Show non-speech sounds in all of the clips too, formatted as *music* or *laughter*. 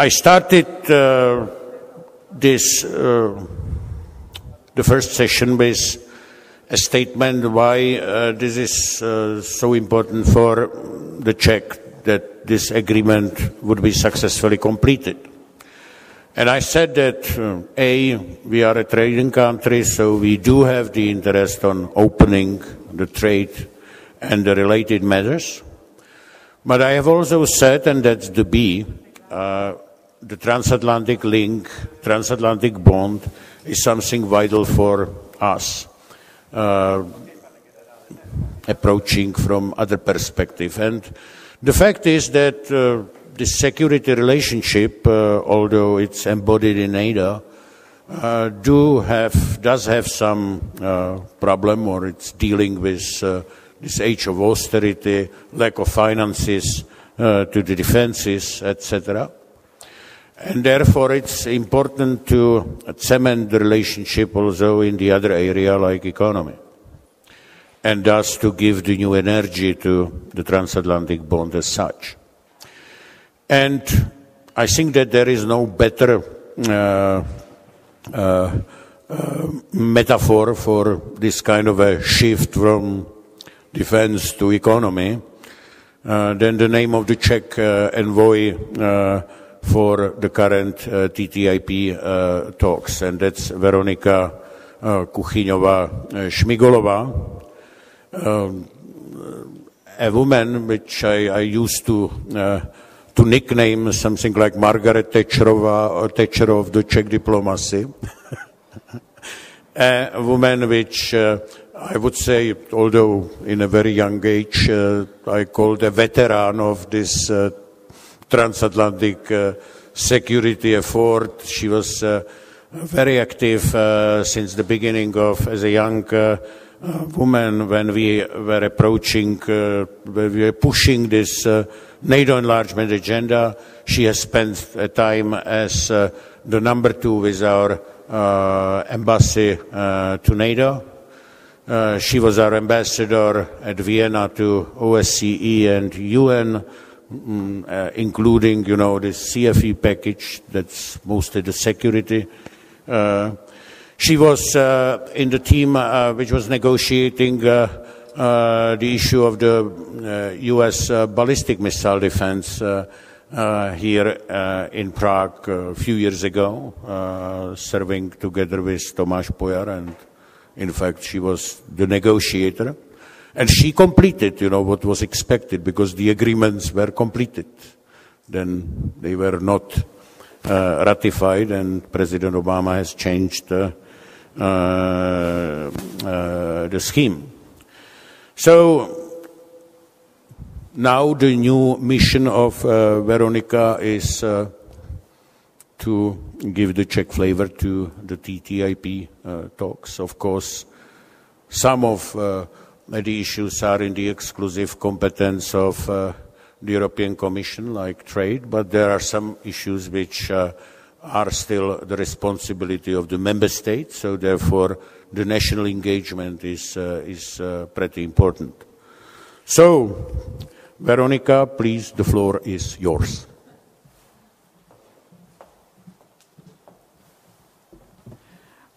I started uh, this uh, the first session with a statement why uh, this is uh, so important for the Czech that this agreement would be successfully completed. And I said that uh, A, we are a trading country, so we do have the interest on opening the trade and the related matters. But I have also said, and that's the B, uh, the transatlantic link, transatlantic bond is something vital for us, uh, approaching from other perspective. And the fact is that uh, the security relationship, uh, although it's embodied in NATO, uh, do have does have some uh, problem, or it's dealing with uh, this age of austerity, lack of finances to the defenses, etc. And therefore, it's important to cement the relationship also in the other area like economy. And thus to give the new energy to the transatlantic bond as such. And I think that there is no better uh, uh, uh, metaphor for this kind of a shift from defense to economy uh, than the name of the Czech uh, envoy uh, for the current uh, TTIP uh, talks, and that's Veronika uh, Kuchyňová um, a woman which I, I used to uh, to nickname something like Margaret Thatcherova or Thatcher of the Czech diplomacy. *laughs* a woman which uh, I would say, although in a very young age, uh, I called a veteran of this uh, transatlantic uh, security effort. She was uh, very active uh, since the beginning of, as a young woman, when we were approaching, when we were pushing this NATO enlargement agenda. She has spent a time as the number two with our embassy to NATO. Uh, she was our ambassador at Vienna to OSCE and UN uh, including, you know, the CFE package, that's mostly the security. Uh, she was uh, in the team uh, which was negotiating uh, the issue of the U.S. ballistic missile defense here in Prague a few years ago, serving together with Tomáš Pojar, and in fact, she was the negotiator. And she completed, you know, what was expected because the agreements were completed. Then they were not uh, ratified, and President Obama has changed uh, uh, the scheme. So now the new mission of uh, Veronika is uh, to give the Czech flavor to the TTIP uh, talks. Of course, some of the issues are in the exclusive competence of uh, the European Commission, like trade, but there are some issues which uh, are still the responsibility of the member states, so therefore the national engagement is, uh, is uh, pretty important. So, Veronika, please, the floor is yours.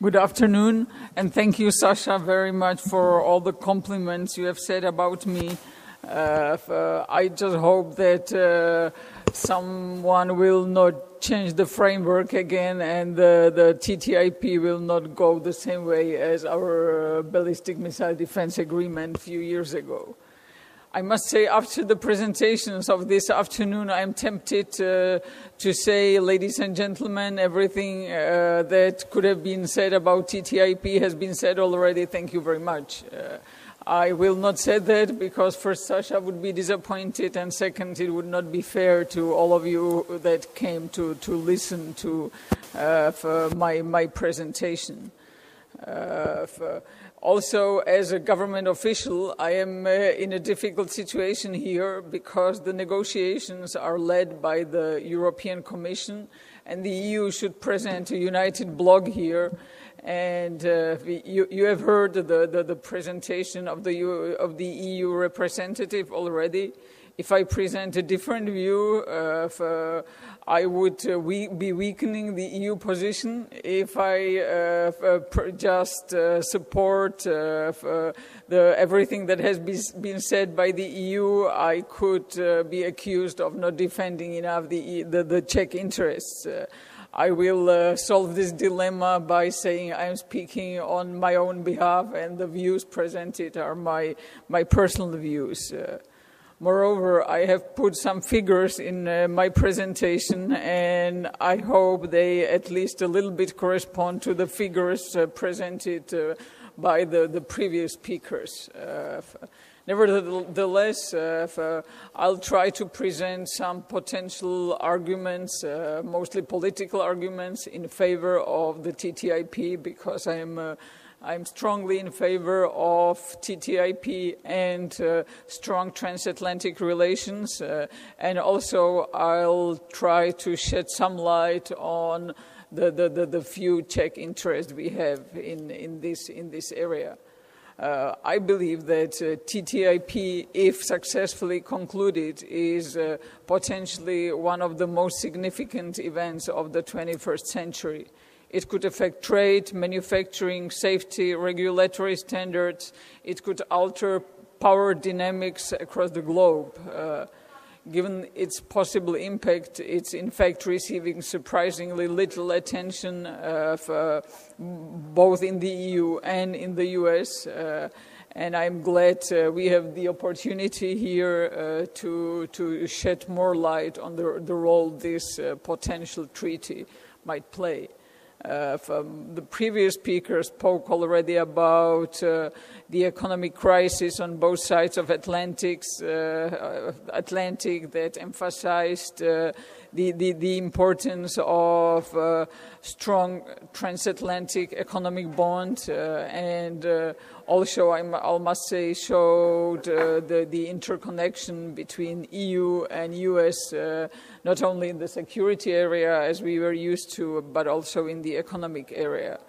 Good afternoon, and thank you, Sasha, very much for all the compliments you have said about me. Uh, uh, I just hope that uh, someone will not change the framework again and the, the TTIP will not go the same way as our uh, ballistic missile defense agreement a few years ago. I must say, after the presentations of this afternoon, I am tempted uh, to say, ladies and gentlemen, everything uh, that could have been said about TTIP has been said already. Thank you very much. Uh, I will not say that because first Sasha would be disappointed and second it would not be fair to all of you that came to, to listen to uh, my, my presentation. Also, as a government official, I am uh, in a difficult situation here because the negotiations are led by the European Commission and the EU should present a united bloc here. And uh, you, you, have heard the, the, the presentation of the, of the EU representative already. If I present a different view, uh, I would uh, we be weakening the EU position. If I uh, just support the, everything that has be, been said by the EU, I could be accused of not defending enough the, the, the Czech interests. I will uh, solve this dilemma by saying I'm speaking on my own behalf and the views presented are my, my personal views. Uh, moreover, I have put some figures in uh, my presentation and I hope they at least a little bit correspond to the figures uh, presented uh, by the, the previous speakers. Uh, Nevertheless, uh, uh, I'll try to present some potential arguments, mostly political arguments, in favor of the TTIP because I'm, uh, I'm strongly in favor of TTIP and uh, strong transatlantic relations. Uh, and also, I'll try to shed some light on the, the, the, the few Czech interests we have in, in, this, in this area. Uh, I believe that uh, TTIP, if successfully concluded, is uh, potentially one of the most significant events of the 21st century. It could affect trade, manufacturing, safety, regulatory standards. It could alter power dynamics across the globe. Uh, given its possible impact, it's in fact receiving surprisingly little attention uh, for, both in the EU and in the US. Uh, and I'm glad uh, we have the opportunity here uh, to, to shed more light on the, the role this uh, potential treaty might play. Uh, the previous speaker spoke already about uh, the economic crisis on both sides of Atlantics, uh, Atlantic that emphasized uh, the, the, the, importance of uh, strong transatlantic economic bond uh, and also, I must say, showed the, the, interconnection between EU and US not only in the security area as we were used to, but also in the economic area.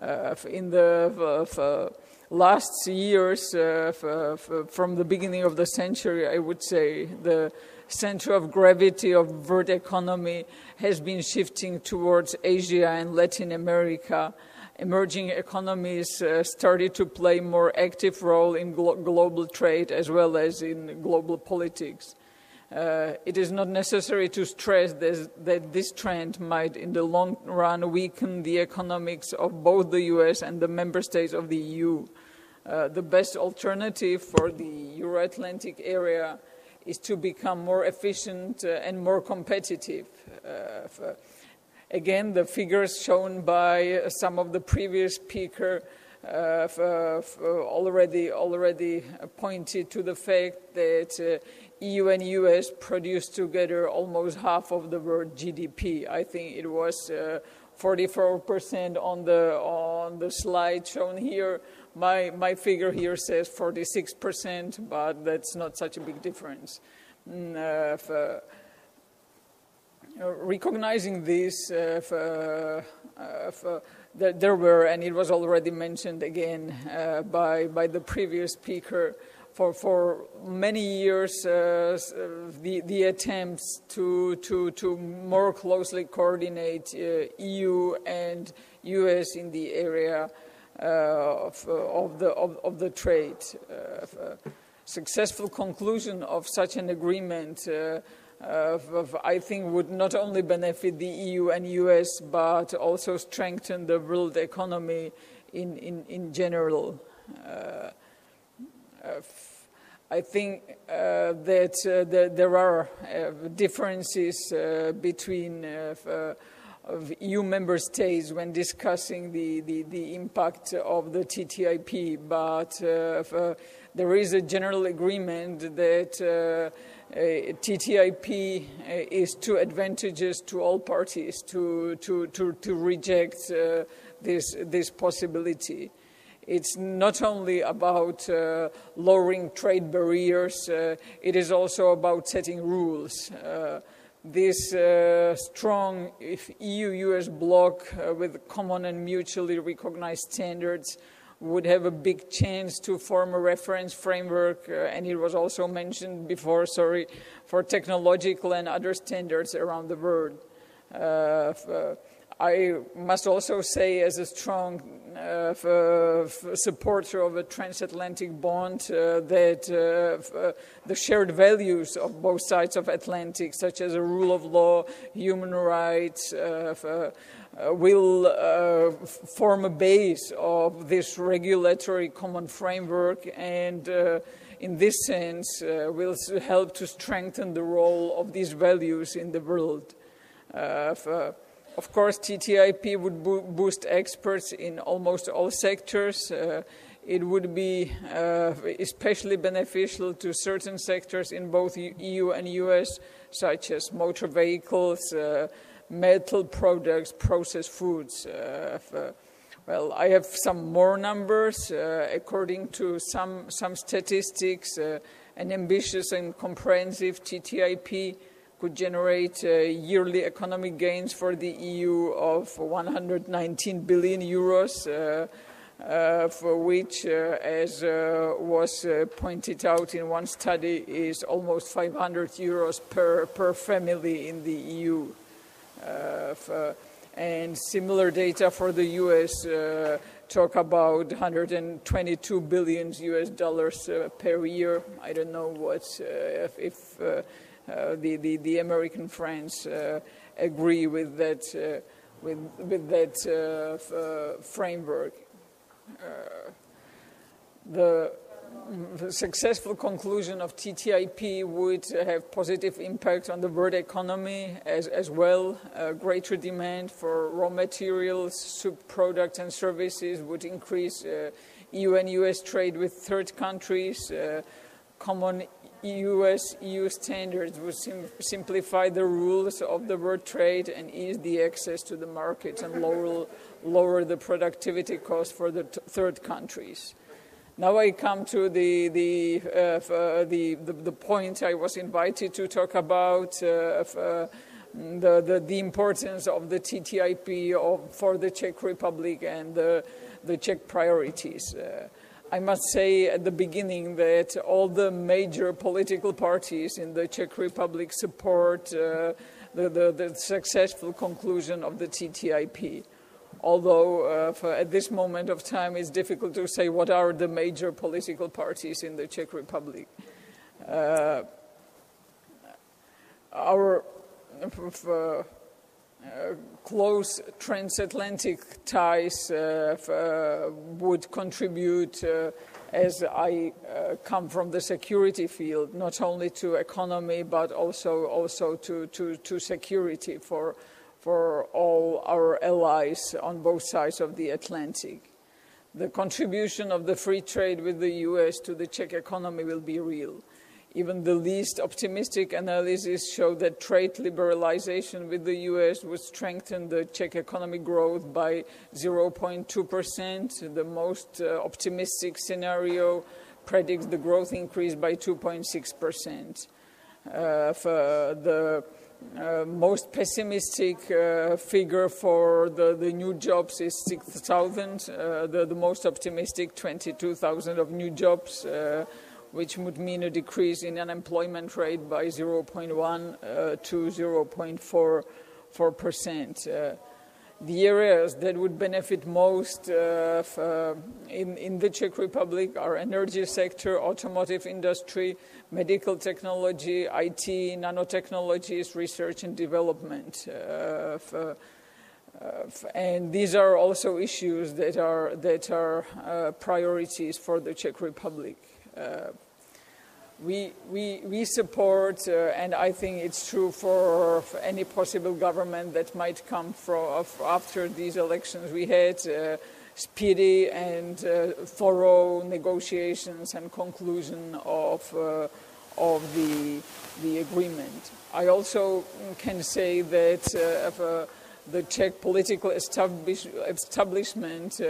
Uh, in the last years, uh, from the beginning of the century, I would say the center of gravity of world economy has been shifting towards Asia and Latin America. Emerging economies uh, started to play more active role in glo global trade as well as in global politics. Uh, it is not necessary to stress this, that this trend might, in the long run, weaken the economics of both the US and the member states of the EU. Uh, the best alternative for the Euro Atlantic area is to become more efficient uh, and more competitive. Uh, again, the figures shown by some of the previous speakers uh, already already pointed to the fact that uh, EU and US produced together almost half of the world GDP. I think it was 44% uh, on the on the slide shown here. My my figure here says 46%, but that's not such a big difference. Mm, uh, uh, recognizing this, uh, uh, for there were, and it was already mentioned again uh, by by the previous speaker for, for many years uh, the, the attempts to, to, to more closely coordinate uh, EU and US in the area uh, of, of, the, of, of, the trade. Uh, successful conclusion of such an agreement uh, of, I think would not only benefit the EU and US but also strengthen the world economy in, in, in general. Uh, I think uh, that uh, the, there are uh, differences uh, between uh, uh, EU member states when discussing the, the, the impact of the TTIP, but there is a general agreement that TTIP is too advantageous to all parties to, to, to, to reject this, this possibility. It's not only about uh, lowering trade barriers, uh, it is also about setting rules. Uh, this uh, strong EU-US bloc uh, with common and mutually recognized standards would have a big chance to form a reference framework, uh, and it was also mentioned before, sorry, for technological and other standards around the world. Uh, uh I must also say, as a strong uh, supporter of a transatlantic bond, uh, that the shared values of both sides of Atlantic, such as the rule of law, human rights, uh, uh, will uh, form a base of this regulatory common framework and in this sense will help to strengthen the role of these values in the world. Of course, TTIP would bo boost experts in almost all sectors. Uh, it would be uh, especially beneficial to certain sectors in both EU and US, such as motor vehicles, uh, metal products, processed foods. Uh, uh, well, I have some more numbers. Uh, according to some, some statistics, an ambitious and comprehensive TTIP could generate uh, yearly economic gains for the EU of 119 billion euros, uh, uh, for which, uh, as uh, was uh, pointed out in one study, is almost 500 euros per, per family in the EU. For, uh, and similar data for the US uh, talk about 122 billion US dollars uh, per year. I don't know what if, uh, the, the, the, American friends uh, agree with that, uh, with, with that framework. the the successful conclusion of TTIP would have positive impact on the world economy as, as well. Uh, greater demand for raw materials, products and services would increase uh, EU and US trade with third countries. Uh, common US EU standards would sim simplify the rules of the world trade and ease the access to the markets and lower, lower the productivity costs for the third countries. Now I come to the, the, uh, uh, the, the, the, point I was invited to talk about, uh, uh the, the, the, importance of the TTIP of, for the Czech Republic and the, the Czech priorities. Uh, I must say at the beginning that all the major political parties in the Czech Republic support uh, the, the, the, successful conclusion of the TTIP. Although uh, for, at this moment of time it's difficult to say what are the major political parties in the Czech Republic. Uh, our uh, close transatlantic ties uh, uh, would contribute, uh, as I come from the security field, not only to economy but also also to, to, to security for for all our allies on both sides of the Atlantic. The contribution of the free trade with the US to the Czech economy will be real. Even the least optimistic analysis show that trade liberalization with the US would strengthen the Czech economic growth by 0.2%. The most uh, optimistic scenario predicts the growth increase by 2.6%. Uh, for the uh, most pessimistic uh, figure for the, the, new jobs is 6,000. Uh, the, the, most optimistic, 22,000 of new jobs. Uh, which would mean a decrease in unemployment rate by 0.1 uh, to 0.4 percent. Uh, the areas that would benefit most uh, uh, in, in, the Czech Republic are energy sector, automotive industry, medical technology, IT, nanotechnologies, research and development. Uh, uh, and these are also issues that are, that are priorities for the Czech Republic. Uh, we, we, we support, uh, and I think it's true for, for, any possible government that might come after these elections, we had uh, speedy and uh, thorough negotiations and conclusion of, uh, of the, the agreement. I also can say that uh, the Czech political establish, establishment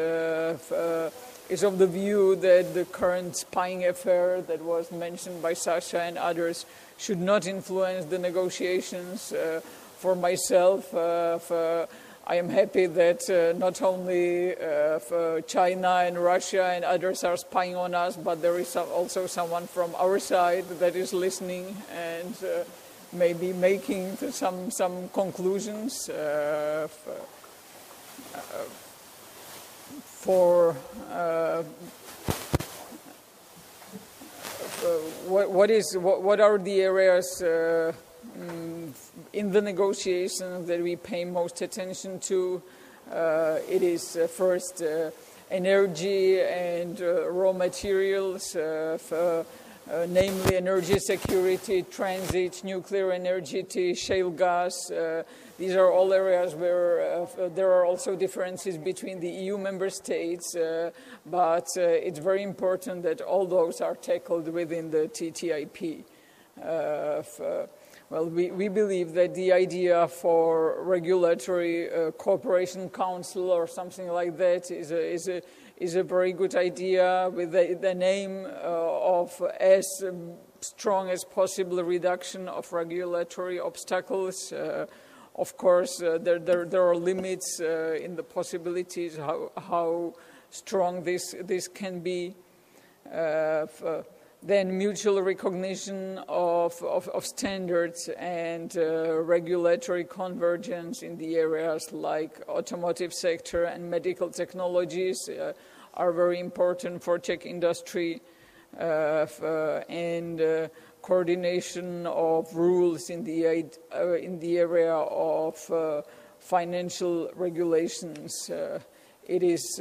is of the view that the current spying affair that was mentioned by Sasha and others should not influence the negotiations. Uh, for myself, uh, for, I am happy that uh, not only uh, China and Russia and others are spying on us, but there is also someone from our side that is listening and uh, maybe making some some conclusions uh, uh, for. Uh, what, what is what, what are the areas Mm, in the negotiations that we pay most attention to. Uh, it is uh, first uh, energy and uh, raw materials, uh, for, uh, namely energy security, transit, nuclear energy, shale gas. These are all areas where there are also differences between the EU member states, but it's very important that all those are tackled within the TTIP. Well, we, we believe that the idea for regulatory uh, cooperation council or something like that is a, is a, is a very good idea with the, the name uh, of as strong as possible reduction of regulatory obstacles. Uh, of course, uh, there, there, there, are limits uh, in the possibilities how, how strong this, this can be. Uh, then mutual recognition of, of, of standards and uh, regulatory convergence in the areas like automotive sector and medical technologies uh, are very important for tech industry uh, uh and uh, coordination of rules in the, uh, in the area of financial regulations. it is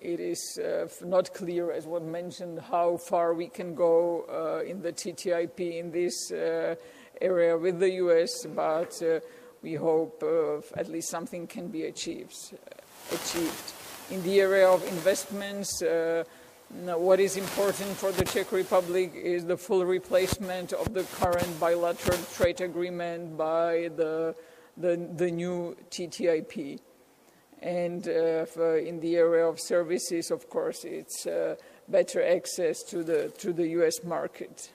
it is uh, not clear, as was mentioned, how far we can go uh, in the TTIP in this uh, area with the US, but uh, we hope uh, at least something can be achieved. achieved. In the area of investments, uh, what is important for the Czech Republic is the full replacement of the current bilateral trade agreement by the, the, the new TTIP. And uh, in the area of services, of course, it's uh, better access to the, to the US market.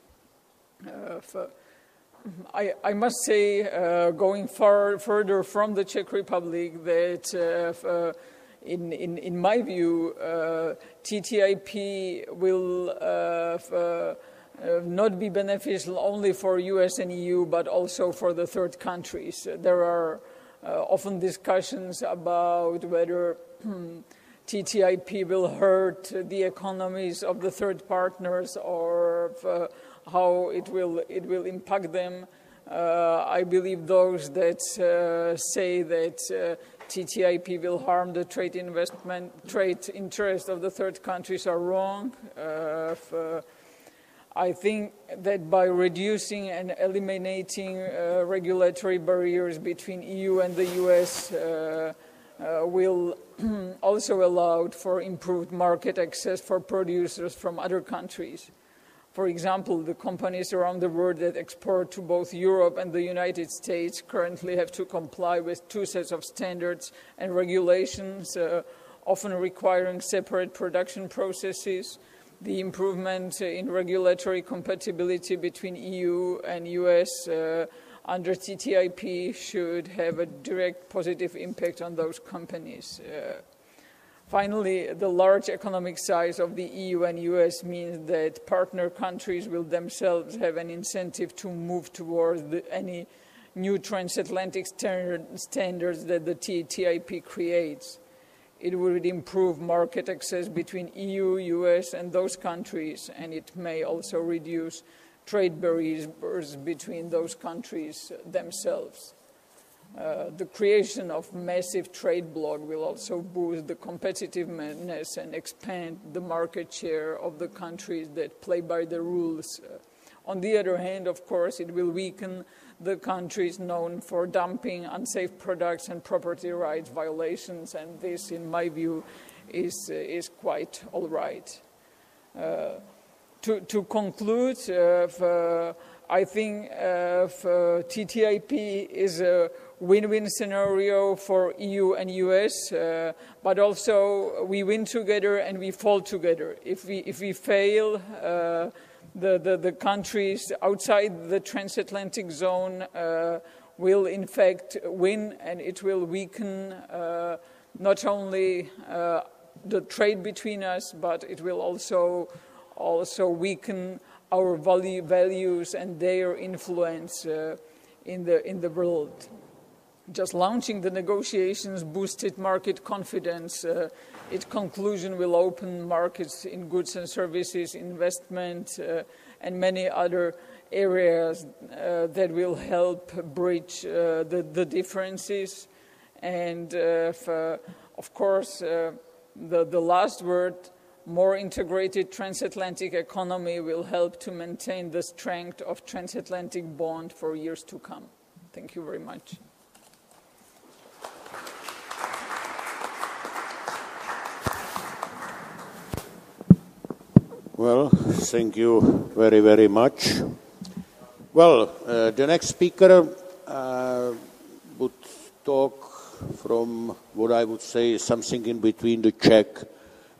Uh, I, I, must say, uh, going far further from the Czech Republic, that uh, in, in, in, my view, uh, TTIP will not be beneficial only for US and EU, but also for the third countries. There are uh, often discussions about whether *clears throat* TTIP will hurt the economies of the third partners or uh, how it will, it will impact them. Uh, I believe those that uh, say that uh, TTIP will harm the trade investment, trade interest of the third countries are wrong. Uh, I think that by reducing and eliminating uh, regulatory barriers between EU and the US uh, uh, will *clears throat* also allow for improved market access for producers from other countries. For example, the companies around the world that export to both Europe and the United States currently have to comply with two sets of standards and regulations, uh, often requiring separate production processes the improvement in regulatory compatibility between EU and US uh, under TTIP should have a direct positive impact on those companies. Uh, finally, the large economic size of the EU and US means that partner countries will themselves have an incentive to move towards the, any new transatlantic standard, standards that the TTIP creates. It would improve market access between EU, US, and those countries, and it may also reduce trade barriers between those countries themselves. Uh, the creation of massive trade bloc will also boost the competitiveness and expand the market share of the countries that play by the rules. Uh, on the other hand, of course, it will weaken the countries known for dumping unsafe products and property rights violations, and this, in my view, is, uh, is quite all right. Uh, to, to, conclude, uh, I think TTIP is a win-win scenario for EU and US, uh, but also we win together and we fall together. If we, if we fail, uh, the, the, the, countries outside the transatlantic zone uh, will in fact win and it will weaken not only the trade between us, but it will also also weaken our value, values and their influence uh, in the in the world. Just launching the negotiations boosted market confidence. Uh, its conclusion will open markets in goods and services, investment, uh, and many other areas uh, that will help bridge uh, the, the differences. And uh, for, of course, the, the last word, more integrated transatlantic economy will help to maintain the strength of transatlantic bond for years to come. Thank you very much. Well, thank you very, very much. Well, uh, the next speaker uh, would talk from what I would say is something in between the Czech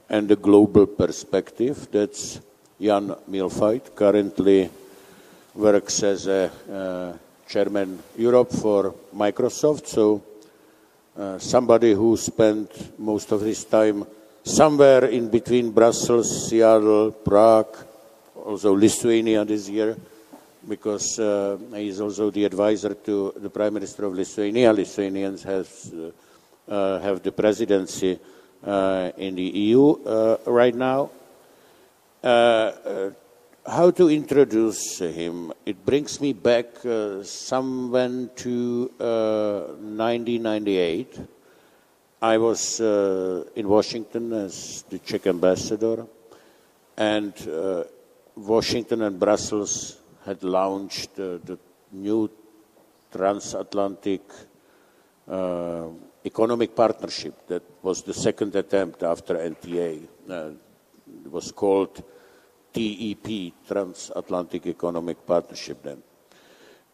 and the global perspective. That's Jan Mühlfeit, currently works as a uh, chairman Europe for Microsoft. So uh, somebody who spent most of his time somewhere in between Brussels, Seattle, Prague, also Lithuania this year because uh, he is also the advisor to the Prime Minister of Lithuania. Lithuanians has, uh, uh have the presidency uh, in the EU uh, right now. how to introduce him? It brings me back somewhere to 1998. I was in Washington as the Czech ambassador, and Washington and Brussels had launched uh, the new transatlantic uh, economic partnership that was the second attempt after NTA. Uh, it was called TEP, Transatlantic Economic Partnership then.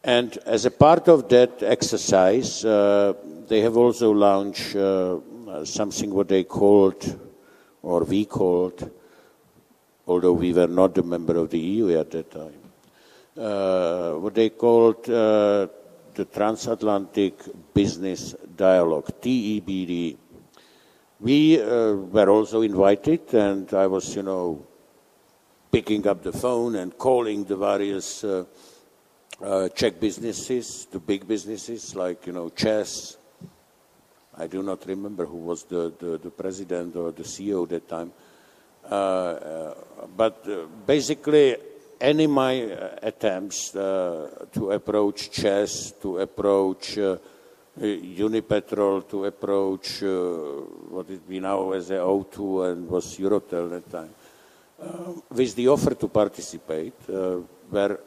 And as a part of that exercise, uh, they have also launched uh, something what they called, or we called, although we were not a member of the EU at that time, uh, what they called uh, the Transatlantic Business Dialogue, TABD. We uh, were also invited, and I was, you know, picking up the phone and calling the various uh, uh, Czech businesses, the big businesses like, you know, ČEZ. I do not remember who was the, the, the president or the CEO at that time. Uh, but basically, any my uh, attempts uh, to approach ČEZ, to approach uh, Unipetrol, to approach what it be now as a O2 and was Eurotel at the time, with the offer to participate, were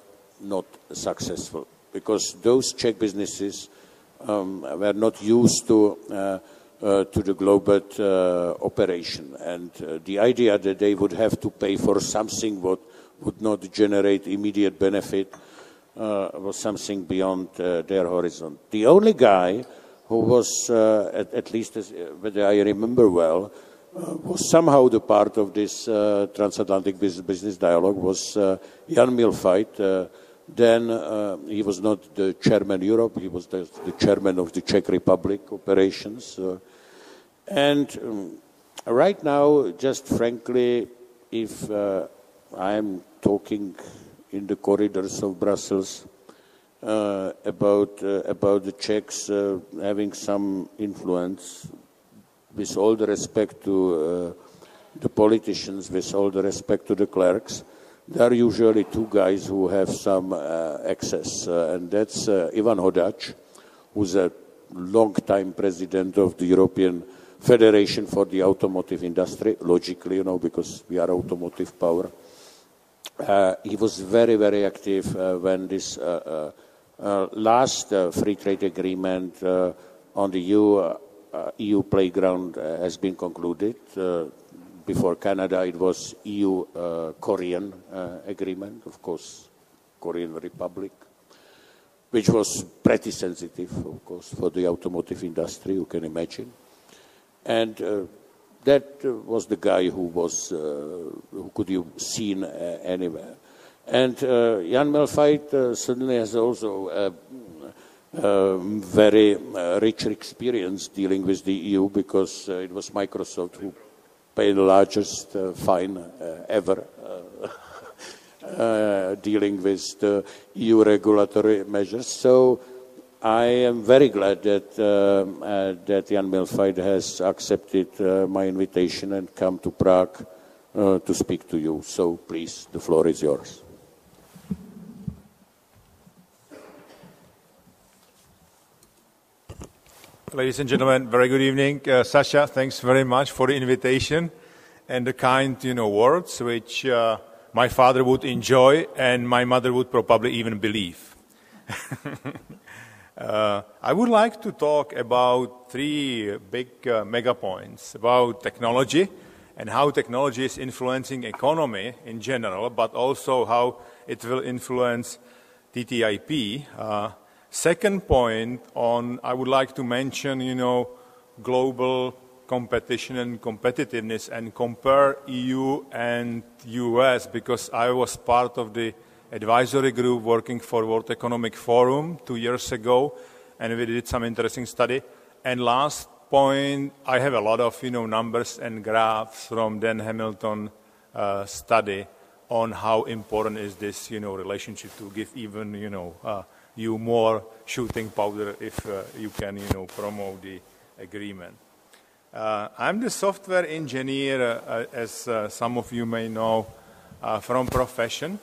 not successful because those Czech businesses um, were not used to uh, uh, to the global uh, operation. And the idea that they would have to pay for something what would not generate immediate benefit uh, was something beyond uh, their horizon. The only guy who was, uh, at, at, least as, whether I remember well, uh, was somehow the part of this uh, transatlantic business, business, dialogue was uh, Jan Mühlfeit. Then he was not the chairman Europe, he was the, the chairman of the Czech Republic operations. and um, right now, just frankly, if I am talking in the corridors of Brussels uh, about uh, about the Czechs uh, having some influence. With all the respect to uh, the politicians, with all the respect to the clerks, there are usually two guys who have some uh, access, uh, and that's Ivan Hodač, who's a long-time president of the European Federation for the Automotive Industry, logically, you know, because we are automotive power uh, he was very, very active uh, when this uh, last free trade agreement on the EU, EU playground has been concluded. Before Canada, it was EU-Korean agreement, of course, Korean Republic, which was pretty sensitive, of course, for the automotive industry, you can imagine. And uh, that was the guy who was uh, who could you seen uh, anywhere. And uh, Jan Mühlfeit certainly has also um, very uh, rich experience dealing with the EU because uh, it was Microsoft who paid the largest uh, fine uh, ever uh, *laughs* dealing with the EU regulatory measures. So I am very glad that, uh, that Jan Mühlfeit has accepted my invitation and come to Prague to speak to you. So please, the floor is yours. Ladies and gentlemen, very good evening. Uh, Sasha, thanks very much for the invitation and the kind, you know, words which uh, my father would enjoy and my mother would probably even believe. *laughs* uh, I would like to talk about three big uh, mega points about technology and how technology is influencing economy in general, but also how it will influence TTIP uh, Second point on, I would like to mention, you know, global competition and competitiveness and compare EU and US because I was part of the advisory group working for World Economic Forum two years ago and we did some interesting study. And last point, I have a lot of, you know, numbers and graphs from Dan Hamilton uh, study on how important is this, you know, relationship to give even, you know, uh, you more shooting powder if uh, you can, you know, promote the agreement. Uh, I'm the software engineer, uh, as uh, some of you may know, uh, from profession.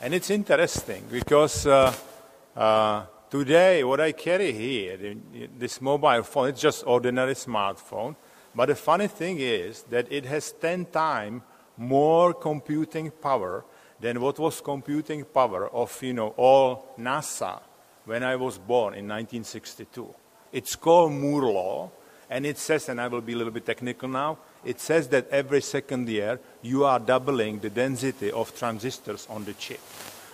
And it's interesting because uh, today what I carry here, this mobile phone, it's just ordinary smartphone. But the funny thing is that it has 10 times more computing power than what was computing power of, you know, all NASA when I was born in 1962. It's called Moore law, and it says, and I will be a little bit technical now, it says that every second year you are doubling the density of transistors on the chip.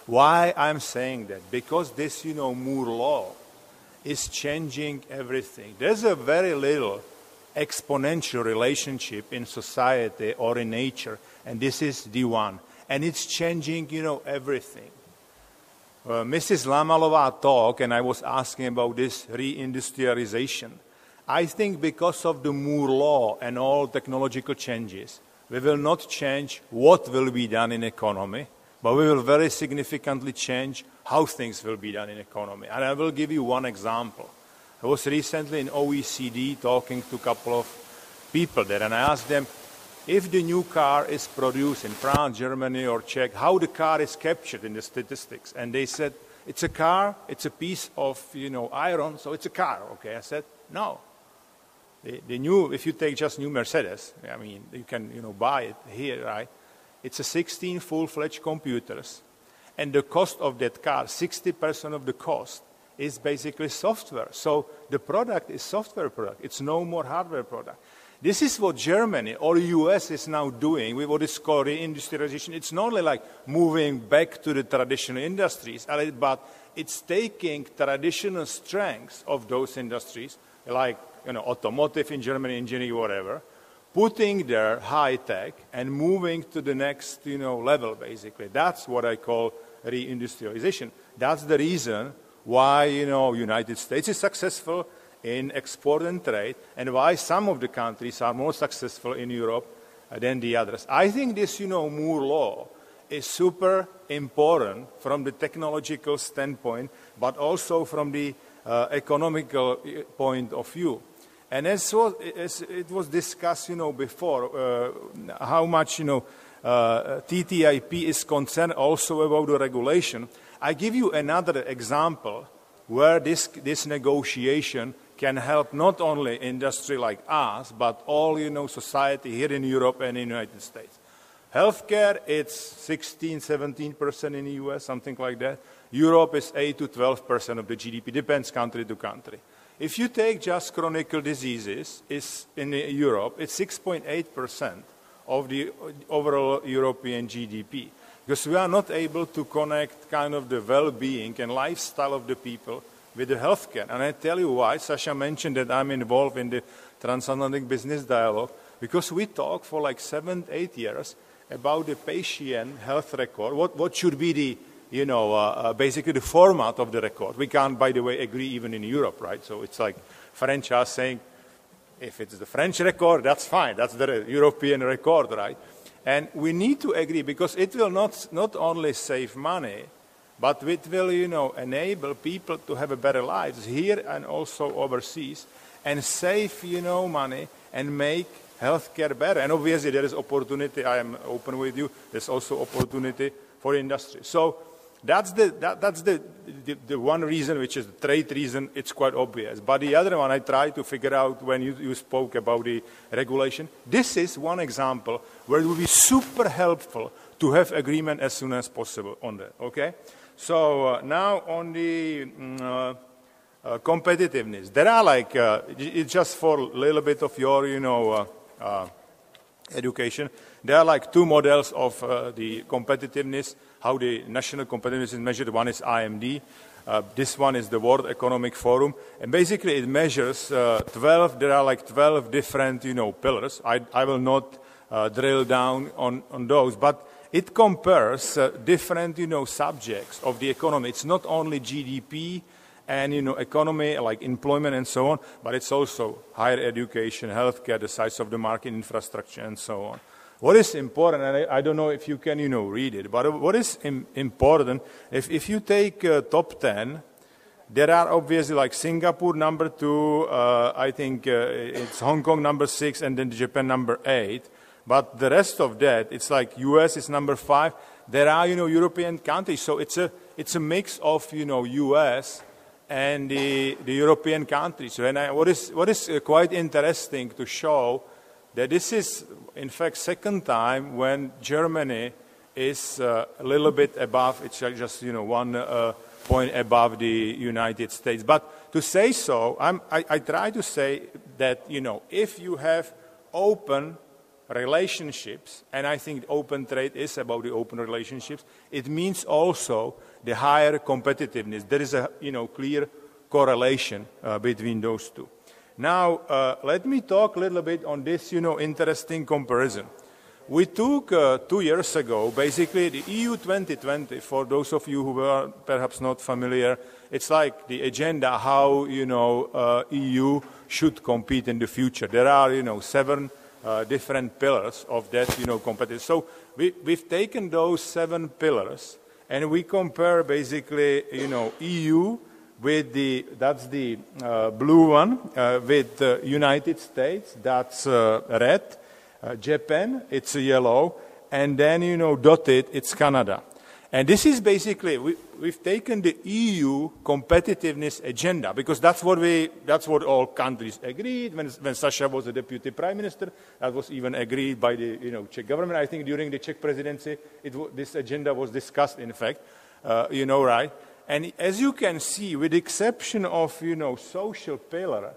Why I'm saying that? Because this, you know, Moore law is changing everything. There's a very little exponential relationship in society or in nature, and this is the one and it's changing, you know, everything. Uh, Mrs. Zlámalová talked, and I was asking about this reindustrialization. I think because of the Moore law and all technological changes, we will not change what will be done in economy, but we will very significantly change how things will be done in economy. And I will give you one example. I was recently in OECD talking to a couple of people there, and I asked them, if the new car is produced in France, Germany, or Czech, how the car is captured in the statistics. And they said, it's a car, it's a piece of, you know, iron, so it's a car. Okay, I said, no. The, the new, if you take just new Mercedes, I mean, you can, you know, buy it here, right? It's a 16 full-fledged computers. And the cost of that car, 60% of the cost, is basically software. So the product is software product. It's no more hardware product. This is what Germany or the US is now doing with what is called reindustrialization. It's not only like moving back to the traditional industries, uh, but it's taking traditional strengths of those industries, like you know, automotive in Germany, engineering, whatever, putting their high tech and moving to the next you know, level, basically. That's what I call reindustrialization. That's the reason why you know, United States is successful in export and trade and why some of the countries are more successful in Europe than the others. I think this, you know, Moore law is super important from the technological standpoint, but also from the uh, economical uh, point of view. And as, was, as it was discussed, you know, before, uh, how much, you know, uh, TTIP is concerned also about the regulation. I give you another example where this, this negotiation can help not only industry like us, but all, you know, society here in Europe and in the United States. Healthcare, it's 16, 17% in the US, something like that. Europe is 8 to 12% of the GDP, depends country to country. If you take just chronic diseases, it's in Europe, it's 6.8% of the overall European GDP. Because we are not able to connect kind of the well-being and lifestyle of the people with the healthcare. And I tell you why. Sasha mentioned that I'm involved in the transatlantic business dialogue because we talk for like seven, eight years about the patient health record. What, what should be the you know, uh, uh, basically the format of the record. We can't, by the way, agree even in Europe, right? So it's like French are saying, if it's the French record, that's fine. That's the European record, right? And we need to agree because it will not, not only save money, but it will, you know, enable people to have a better lives here and also overseas and save, you know, money and make healthcare better. And obviously there is opportunity, I am open with you, there's also opportunity for industry. So that's the, that, that's the, the, the, one reason, which is the trade reason, it's quite obvious. But the other one I tried to figure out when you, you spoke about the regulation, this is one example where it would be super helpful to have agreement as soon as possible on that, okay? So uh, now on the mm, uh, uh, competitiveness, there are like, uh, it's just for a little bit of your, you know, uh, uh, education, there are like two models of the competitiveness how the national competitiveness is measured. One is IMD. Uh, this one is the World Economic Forum, and basically it measures uh, 12. There are like 12 different, you know, pillars. I, I will not uh, drill down on, on those, but it compares uh, different, you know, subjects of the economy. It's not only GDP and you know economy like employment and so on, but it's also higher education, healthcare, the size of the market, infrastructure, and so on. What is important, and I, I, don't know if you can, you know, read it, but what is Im important, if, if you take uh, top 10, there are obviously like Singapore number two, uh, I think uh, it's Hong Kong number six, and then Japan number eight. But the rest of that, it's like US is number five. There are, you know, European countries. So it's a, it's a mix of, you know, US and the, the European countries. And I, what is, what is uh, quite interesting to show that this is, in fact, second time when Germany is uh, a little bit above, it's just, you know, one uh, point above the United States. But to say so, I, I try to say that, you know, if you have open relationships, and I think open trade is about the open relationships, it means also the higher competitiveness. There is a, you know, clear correlation uh, between those two. Now, uh, let me talk a little bit on this, you know, interesting comparison. We took uh, two years ago, basically, the EU 2020, for those of you who are perhaps not familiar, it's like the agenda how, you know, uh, EU should compete in the future. There are, you know, seven uh, different pillars of that, you know, competition. So we, we've taken those seven pillars and we compare basically, you know, EU with the, that's the uh, blue one, uh, with the United States, that's uh, red, uh, Japan, it's yellow, and then, you know, dotted, it's Canada. And this is basically, we, have taken the EU competitiveness agenda because that's what we, that's what all countries agreed. When, when Sasha was the deputy prime minister, that was even agreed by the, you know, Czech government. I think during the Czech presidency, it, this agenda was discussed, in fact, uh, you know, right? And as you can see, with the exception of, you know, social pillar,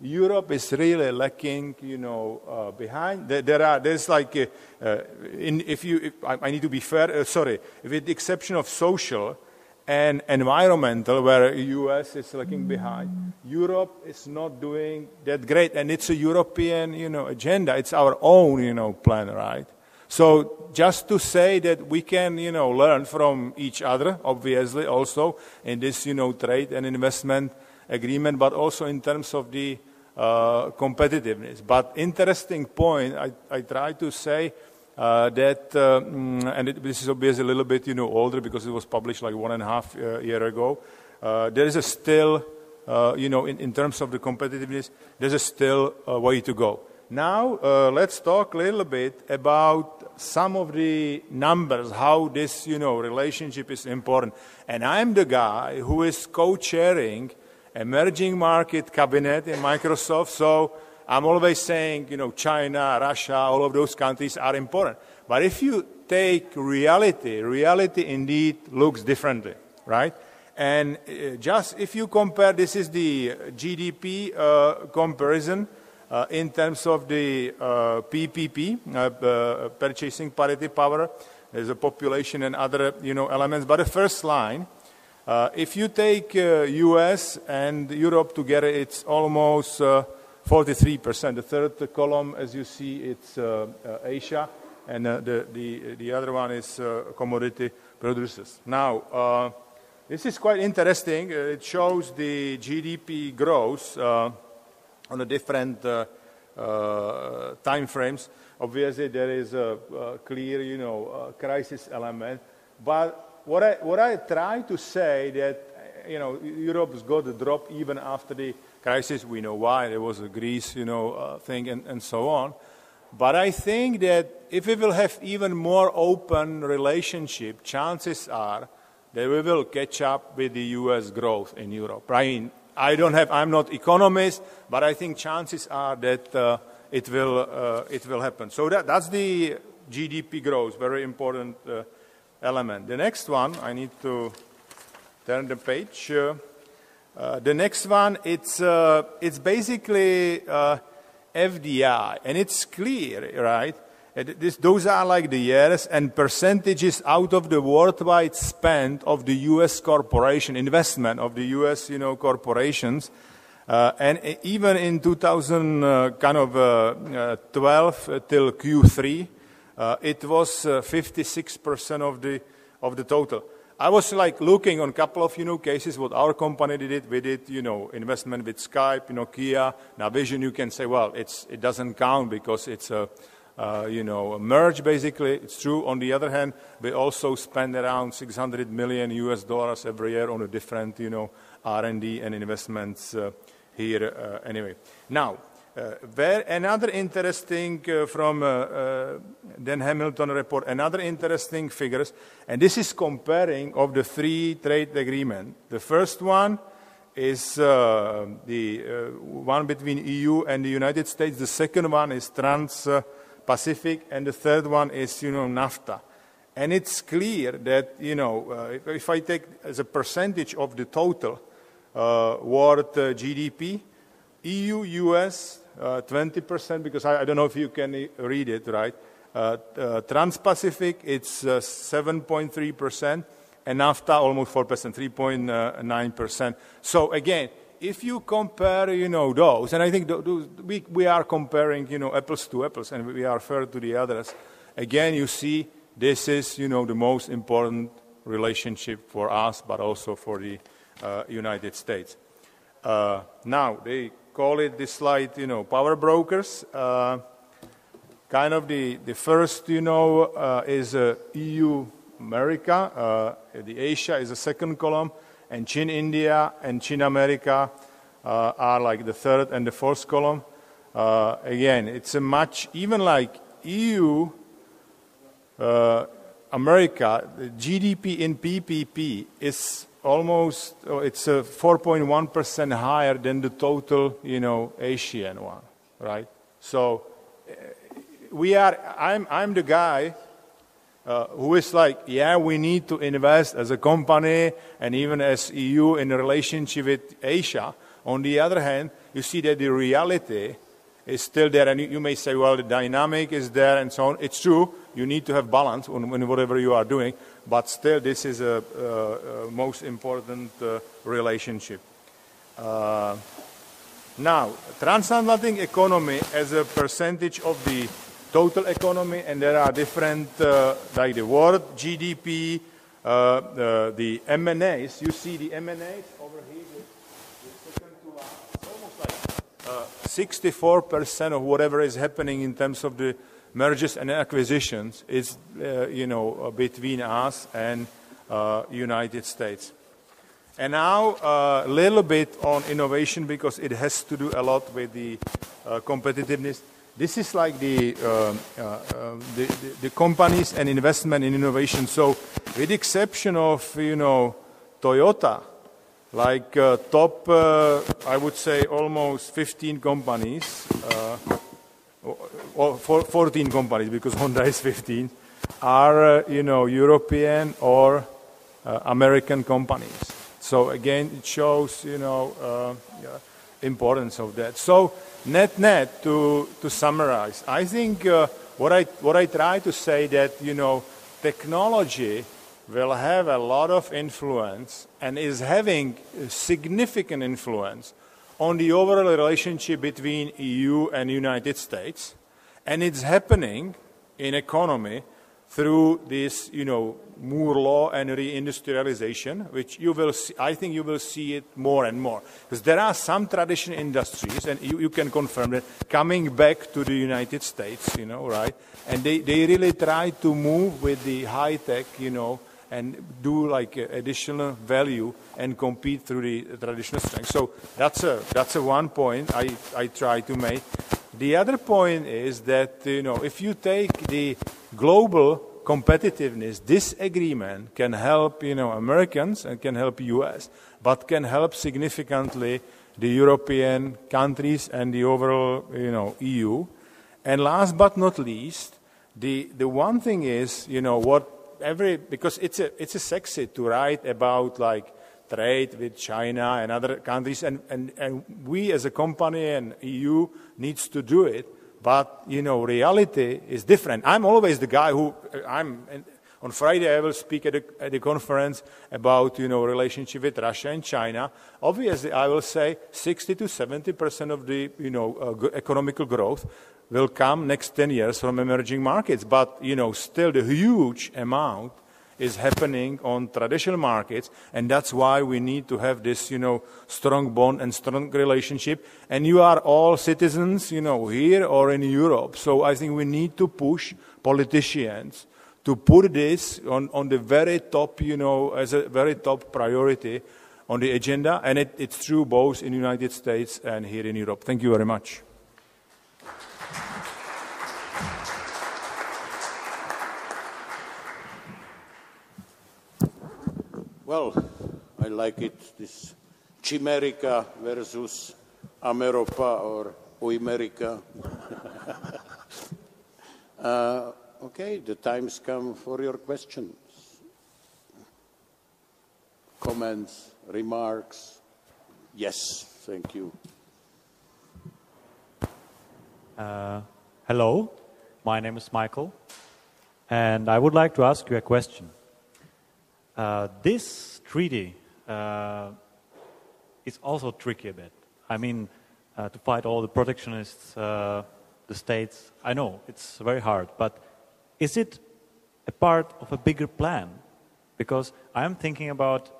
Europe is really lacking, you know, uh, behind. There, there, are, there's like, uh, uh, in, if you, if, I, I, need to be fair, uh, sorry, with the exception of social and environmental, where US is lagging behind, Europe is not doing that great. And it's a European, you know, agenda. It's our own, you know, plan, right? So just to say that we can, you know, learn from each other, obviously, also in this, you know, trade and investment agreement, but also in terms of the uh, competitiveness. But interesting point, I, I try to say uh, that, uh, mm, and it, this is obviously a little bit, you know, older because it was published like one and a half uh, year ago. Uh, there is a still, uh, you know, in, in terms of the competitiveness, there's a still way to go. Now, uh, let's talk a little bit about some of the numbers, how this, you know, relationship is important. And I'm the guy who is co-chairing emerging market cabinet in Microsoft, so I'm always saying, you know, China, Russia, all of those countries are important. But if you take reality, reality indeed looks differently, right? And uh, just if you compare, this is the GDP uh, comparison, uh, in terms of the uh, PPP, uh, purchasing parity power, there's a population and other you know elements. But the first line, if you take U.S. and Europe together, it's almost 43%. The third column, as you see, it's Asia, and the, the, the other one is commodity producers. Now, uh, this is quite interesting. Uh, it shows the GDP growth uh, on the different uh, uh, time frames. Obviously, there is a, clear, you know, crisis element. But what I, what I try to say that, you know, Europe's got a drop even after the crisis. We know why. There was a Greece, you know, thing and, and so on. But I think that if we will have even more open relationship, chances are that we will catch up with the U.S. growth in Europe. I mean, I don't have, I'm not economist, but I think chances are that uh, it will uh, it will happen. So that, that's the GDP growth, very important uh, element. The next one, I need to turn the page. Uh, uh, the next one, it's uh, it's basically FDI, and it's clear, right? This, those are like the years and percentages out of the worldwide spend of the U.S. corporation investment of the U.S. you know corporations, uh, and even in 2000 uh, kind of uh, 12 uh, till Q3, uh, it was 56% uh, of the of the total. I was like looking on a couple of you know cases what our company did. We did you know investment with Skype, Nokia, Navision. You can say well it's it doesn't count because it's a uh, you know a merge basically. It's true. On the other hand, we also spend around 600 million US dollars every year on a different you know R&D and investments uh, here uh, anyway. Now where another interesting uh, from uh, Dan Hamilton report, another interesting figures, and this is comparing of the three trade agreement. The first one is uh, the uh, one between EU and the United States. The second one is Trans-Pacific, and the third one is, you know, NAFTA. And it's clear that, you know, uh, if, if, I take as a percentage of the total world GDP, EU, US, 20% uh, because I, I, don't know if you can read it, right? Uh, uh, Trans-Pacific, it's 7.3%, and NAFTA almost 4%, 3.9%. So again, if you compare, you know, those, and I think we, we are comparing, you know, apples to apples, and we are fair to the others. Again, you see, this is, you know, the most important relationship for us, but also for the uh, United States. Uh, now, they call it this slide, you know, power brokers. Uh, kind of the, the first, you know, uh, is uh, EU America. Uh, the Asia is the second column, and Chindia and Chimerica uh, are like the third and the fourth column. Uh, again, it's a much, even like EU America, the GDP in PPP is almost, oh, it's 4.1% uh, higher than the total, you know, Asian one, right? So uh, we are, I'm, I'm the guy uh, who is like, yeah, we need to invest as a company and even as EU in relationship with Asia. On the other hand, you see that the reality is still there, and you, you may say, well, the dynamic is there and so on. It's true, you need to have balance in whatever you are doing, but still this is a, a, a most important uh, relationship. Uh, now, transatlantic economy as a percentage of the total economy, and there are different, uh, like the world GDP, uh, the M&As. You see the M&As over here, the, second to last. Almost like 64% uh, of whatever is happening in terms of the mergers and acquisitions is, uh, you know, uh, between us and uh, United States. And now uh, a little bit on innovation because it has to do a lot with the uh, competitiveness. This is like the, the, the, the, companies and investment in innovation. So with the exception of, you know, Toyota, like top, I would say almost 15 companies, or 14 companies because Honda is 15 are uh, you know European or uh, American companies. So again, it shows you know uh, importance of that. So net net to to summarize, I think uh, what I what I try to say that you know technology will have a lot of influence and is having significant influence on the overall relationship between EU and United States and it's happening in economy through this, you know, Moore law and reindustrialization, which you will, see, I think you will see it more and more. Because there are some traditional industries, and you, you can confirm that, coming back to the United States, you know, right? And they, they really try to move with the high tech, you know, and do like additional value and compete through the traditional strength. So that's a, that's a one point I, I try to make. The other point is that, you know, if you take the global competitiveness, this agreement can help, you know, Americans and can help US, but can help significantly the European countries and the overall, you know, EU. And last but not least, the, the one thing is, you know, what every, because it's a, it's a sexy to write about like trade with China and other countries, and, and, and we as a company and EU needs to do it. But you know, reality is different. I'm always the guy who I'm. On Friday, I will speak at a, at a conference about you know relationship with Russia and China. Obviously, I will say 60 to 70 percent of the you know uh, economical growth will come next 10 years from emerging markets. But you know, still the huge amount is happening on traditional markets, and that's why we need to have this, you know, strong bond and strong relationship. And you are all citizens, you know, here or in Europe. So I think we need to push politicians to put this on, on the very top, you know, as a very top priority on the agenda. And it, it's true both in the United States and here in Europe. Thank you very much. Well, I like it, this Chimerica versus Ameropa or Oimerica. *laughs* uh, okay, the time's come for your questions. Comments, remarks? Yes, thank you. Uh, hello, my name is Michael, and I would like to ask you a question. Uh, this treaty uh, is also tricky a bit. I mean, uh, to fight all the protectionists, uh, the states, I know it's very hard, but is it a part of a bigger plan? Because I'm thinking about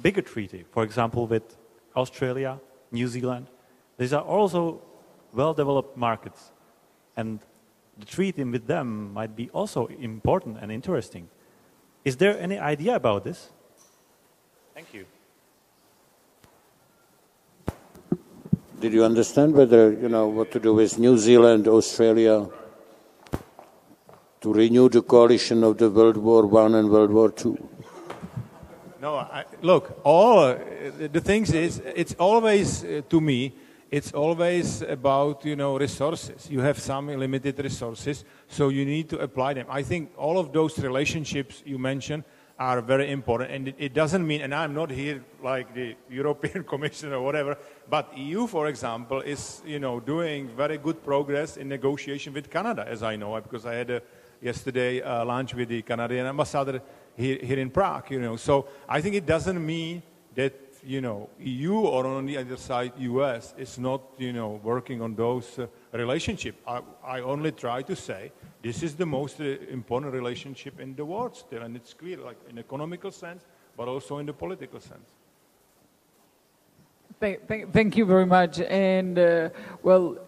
bigger treaty, for example, with Australia, New Zealand. These are also well-developed markets, and the treaty with them might be also important and interesting. Is there any idea about this? Thank you. Did you understand whether, you know, what to do with New Zealand, Australia, to renew the coalition of the World War One and World War Two? No, I, look, all uh, the things is, it's always, uh, to me, it's always about you know resources. You have some limited resources, so you need to apply them. I think all of those relationships you mentioned are very important, and it, doesn't mean. And I'm not here like the *laughs* European Commission or whatever, but EU, for example, is you know doing very good progress in negotiation with Canada, as I know, because I had a, yesterday a lunch with the Canadian ambassador here, here in Prague. You know, so I think it doesn't mean that you know, EU or on the other side, US, is not, you know, working on those uh, relationship. I, I, only try to say this is the most uh, important relationship in the world still, and it's clear, like in economical sense, but also in the political sense. Thank, thank, thank you very much. And, uh, well,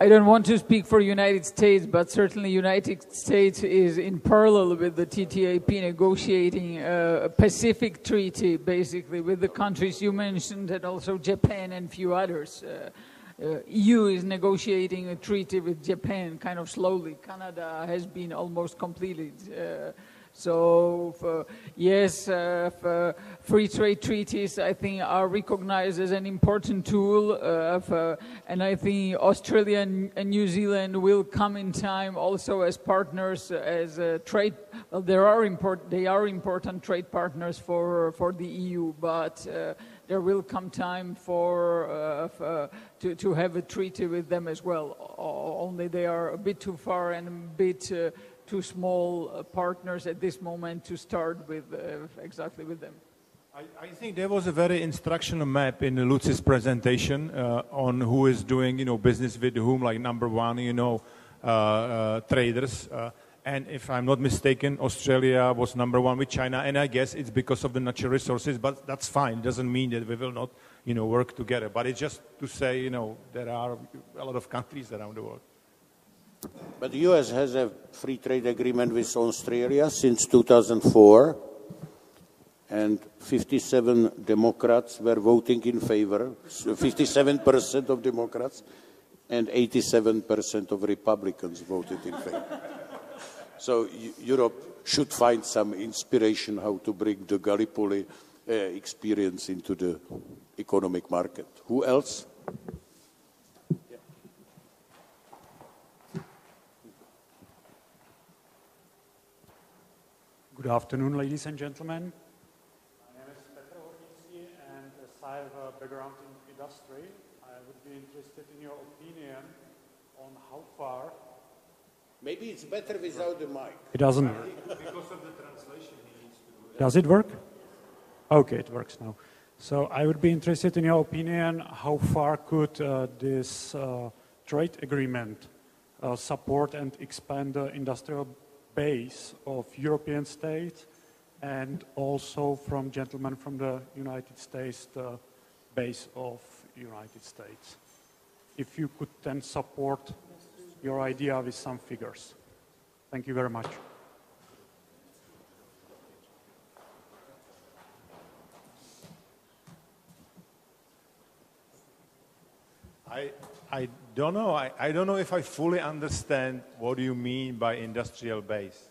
I don't want to speak for United States, but certainly United States is in parallel with the TTIP negotiating a Pacific treaty, basically, with the countries you mentioned and also Japan and few others. Uh, uh, EU is negotiating a treaty with Japan kind of slowly. Canada has been almost completed. Uh, so, for, yes, uh, free trade treaties, I think, are recognized as an important tool, uh, for, and I think Australia and, New Zealand will come in time also as partners, as trade. Well, there are import, they are important trade partners for for the EU, but. Uh, there will come time for, uh, for, to, to have a treaty with them as well. Only they are a bit too far and a bit two small uh, partners at this moment to start with uh, exactly with them. I, I, think there was a very instructional map in Lutz's presentation uh, on who is doing, you know, business with whom, like number one, you know, traders. And if I'm not mistaken, Australia was number one with China, and I guess it's because of the natural resources, but that's fine. It doesn't mean that we will not, you know, work together. But it's just to say, you know, there are a lot of countries around the world. But the US has a free trade agreement with Australia since 2004, and 57 Democrats were voting in favor, 57% of Democrats, and 87% of Republicans voted in favor. So Europe should find some inspiration how to bring the Gallipoli uh, experience into the economic market. Who else? Good afternoon, ladies and gentlemen. My name is Petr Hornický, and as I have a background in industry, I would be interested in your opinion on how far Maybe it's better without the mic. It doesn't. work Because of the translation, he needs to do Does it work? Okay, it works now. So I would be interested in your opinion. How far could uh, this uh, trade agreement uh, support and expand the industrial base of European states, and also from gentlemen from the United States, the base of United States? If you could then support your idea with some figures. Thank you very much. I, don't know. I, I don't know if I fully understand what you mean by industrial base.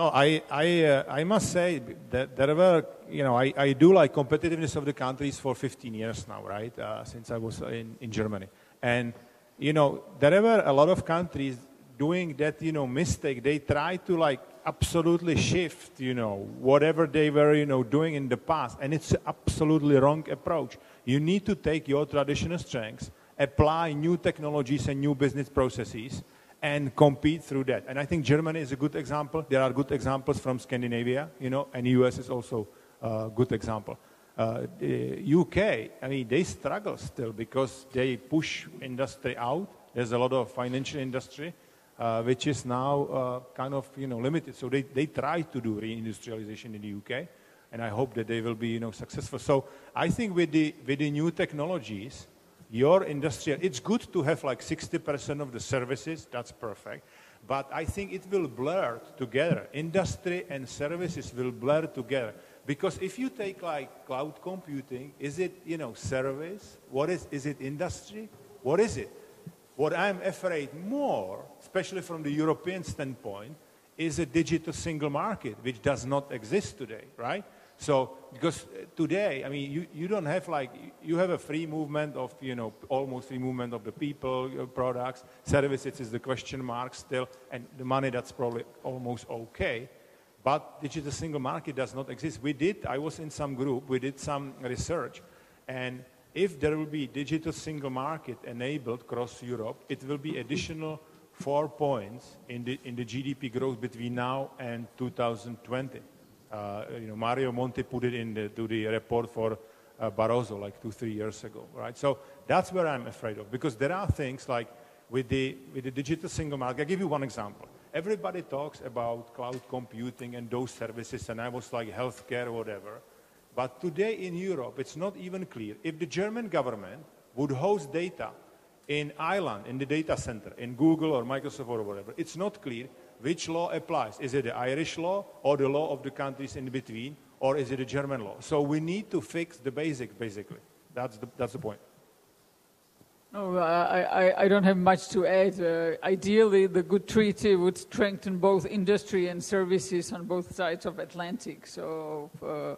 No, I, I, uh, I must say that there were, you know, I, I do like competitiveness of the countries for 15 years now, right? Uh, since I was in, in Germany. And, you know, there were a lot of countries doing that, you know, mistake. They try to like absolutely shift, you know, whatever they were, you know, doing in the past. And it's absolutely wrong approach. You need to take your traditional strengths, apply new technologies and new business processes, and compete through that. And I think Germany is a good example. There are good examples from Scandinavia, you know, and the US is also a good example. Uh, UK, I mean, they struggle still because they push industry out. There's a lot of financial industry, uh, which is now uh, kind of, you know, limited. So they, they try to do reindustrialization in the UK, and I hope that they will be, you know, successful. So I think with the, with the new technologies, your industrial, it's good to have like 60% of the services, that's perfect. But I think it will blur together. Industry and services will blur together. Because if you take like cloud computing, is it, you know, service? What is, is it industry? What is it? What I'm afraid more, especially from the European standpoint, is a digital single market, which does not exist today, right? So, because uh, today, I mean, you, you don't have like, you have a free movement of, you know, almost free movement of the people, uh, products, services is the question mark still, and the money that's probably almost okay. But digital single market does not exist. We did, I was in some group, we did some research, and if there will be digital single market enabled across Europe, it will be additional four points in the, in the GDP growth between now and 2020. Uh, you know, Mario Monti put it into the, the report for uh, Barroso like two, three years ago, right? So that's where I'm afraid of, because there are things like with the, with the digital single market. I'll give you one example. Everybody talks about cloud computing and those services, and I was like healthcare or whatever. But today in Europe, it's not even clear if the German government would host data in Ireland, in the data center, in Google or Microsoft or whatever, it's not clear which law applies. Is it the Irish law or the law of the countries in between, or is it a German law? So we need to fix the basics, basically. That's the, that's the point. No, I, I, I don't have much to add. Uh, ideally, the good treaty would strengthen both industry and services on both sides of Atlantic. So, uh,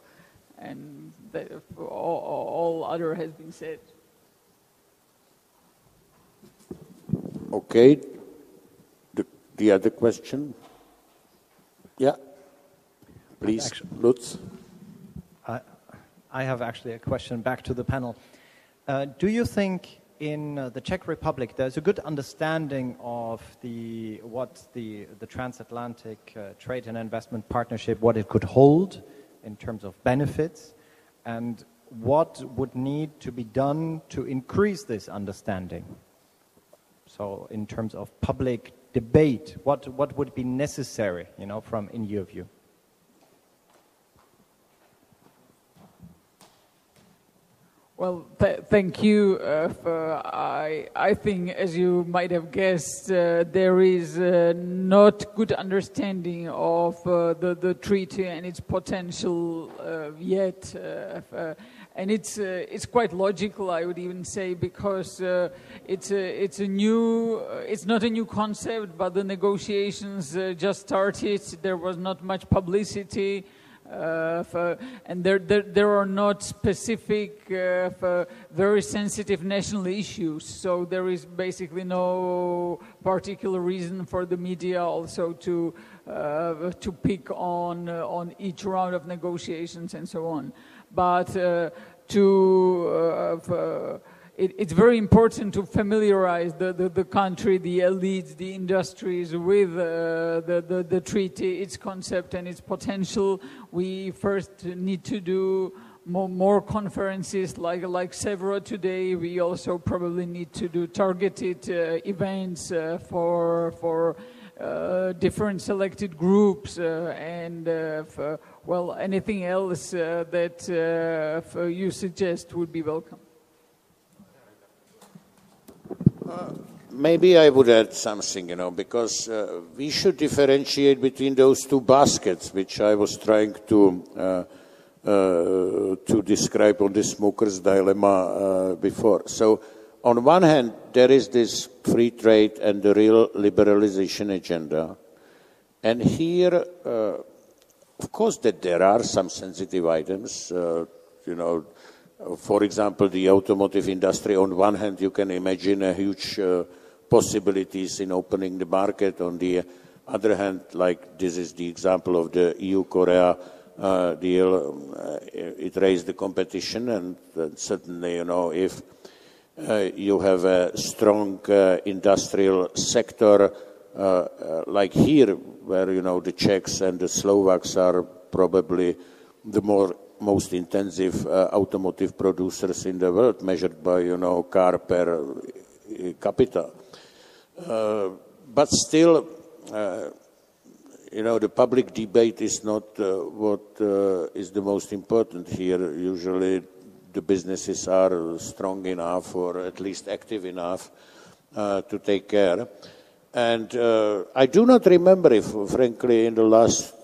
and the, all, all other has been said. Okay, the other question? Yeah. Please, Lutz. I, I have actually a question back to the panel. Uh, do you think in uh, the Czech Republic there's a good understanding of the what the the transatlantic uh, trade and investment partnership what it could hold in terms of benefits and what would need to be done to increase this understanding? So, in terms of public debate, what, what would be necessary, you know, from in your view? Well, th thank you. Uh, for, I, I think, as you might have guessed, uh, there is uh, not good understanding of uh, the, the treaty and its potential uh, yet. And it's uh, it's quite logical, I would even say, because uh, it's a it's a new uh, it's not a new concept, but the negotiations uh, just started. There was not much publicity. Uh, for, and there, there, there, are not specific, uh, very sensitive national issues. So there is basically no particular reason for the media also to to pick on on each round of negotiations and so on but uh, to uh, it, it's very important to familiarize the, the, the, country, the elites, the industries with uh, the, the, the, treaty, its concept and its potential. We first need to do more, more conferences like, like several today. We also probably need to do targeted uh, events uh, for, for uh, different selected groups uh, and for, well, anything else uh, that uh, you suggest would be welcome. Uh, maybe I would add something, you know, because uh, we should differentiate between those two baskets, which I was trying to uh, uh, to describe on the smoker's dilemma before. So, on one hand, there is this free trade and the real liberalization agenda, and here of course, that there are some sensitive items. Uh, you know, for example, the automotive industry. On one hand, you can imagine a huge uh, possibilities in opening the market. On the other hand, like this is the example of the EU-Korea uh, deal, um, it raised the competition, and certainly, you know, if uh, you have a strong uh, industrial sector uh, like here, where you know the Czechs and the Slovaks are probably the more most intensive uh, automotive producers in the world, measured by you know car per uh, capita. Uh, but still, uh, you know, the public debate is not uh, what is the most important here. Usually, the businesses are strong enough or at least active enough to take care. And uh, I do not remember if, frankly, in the last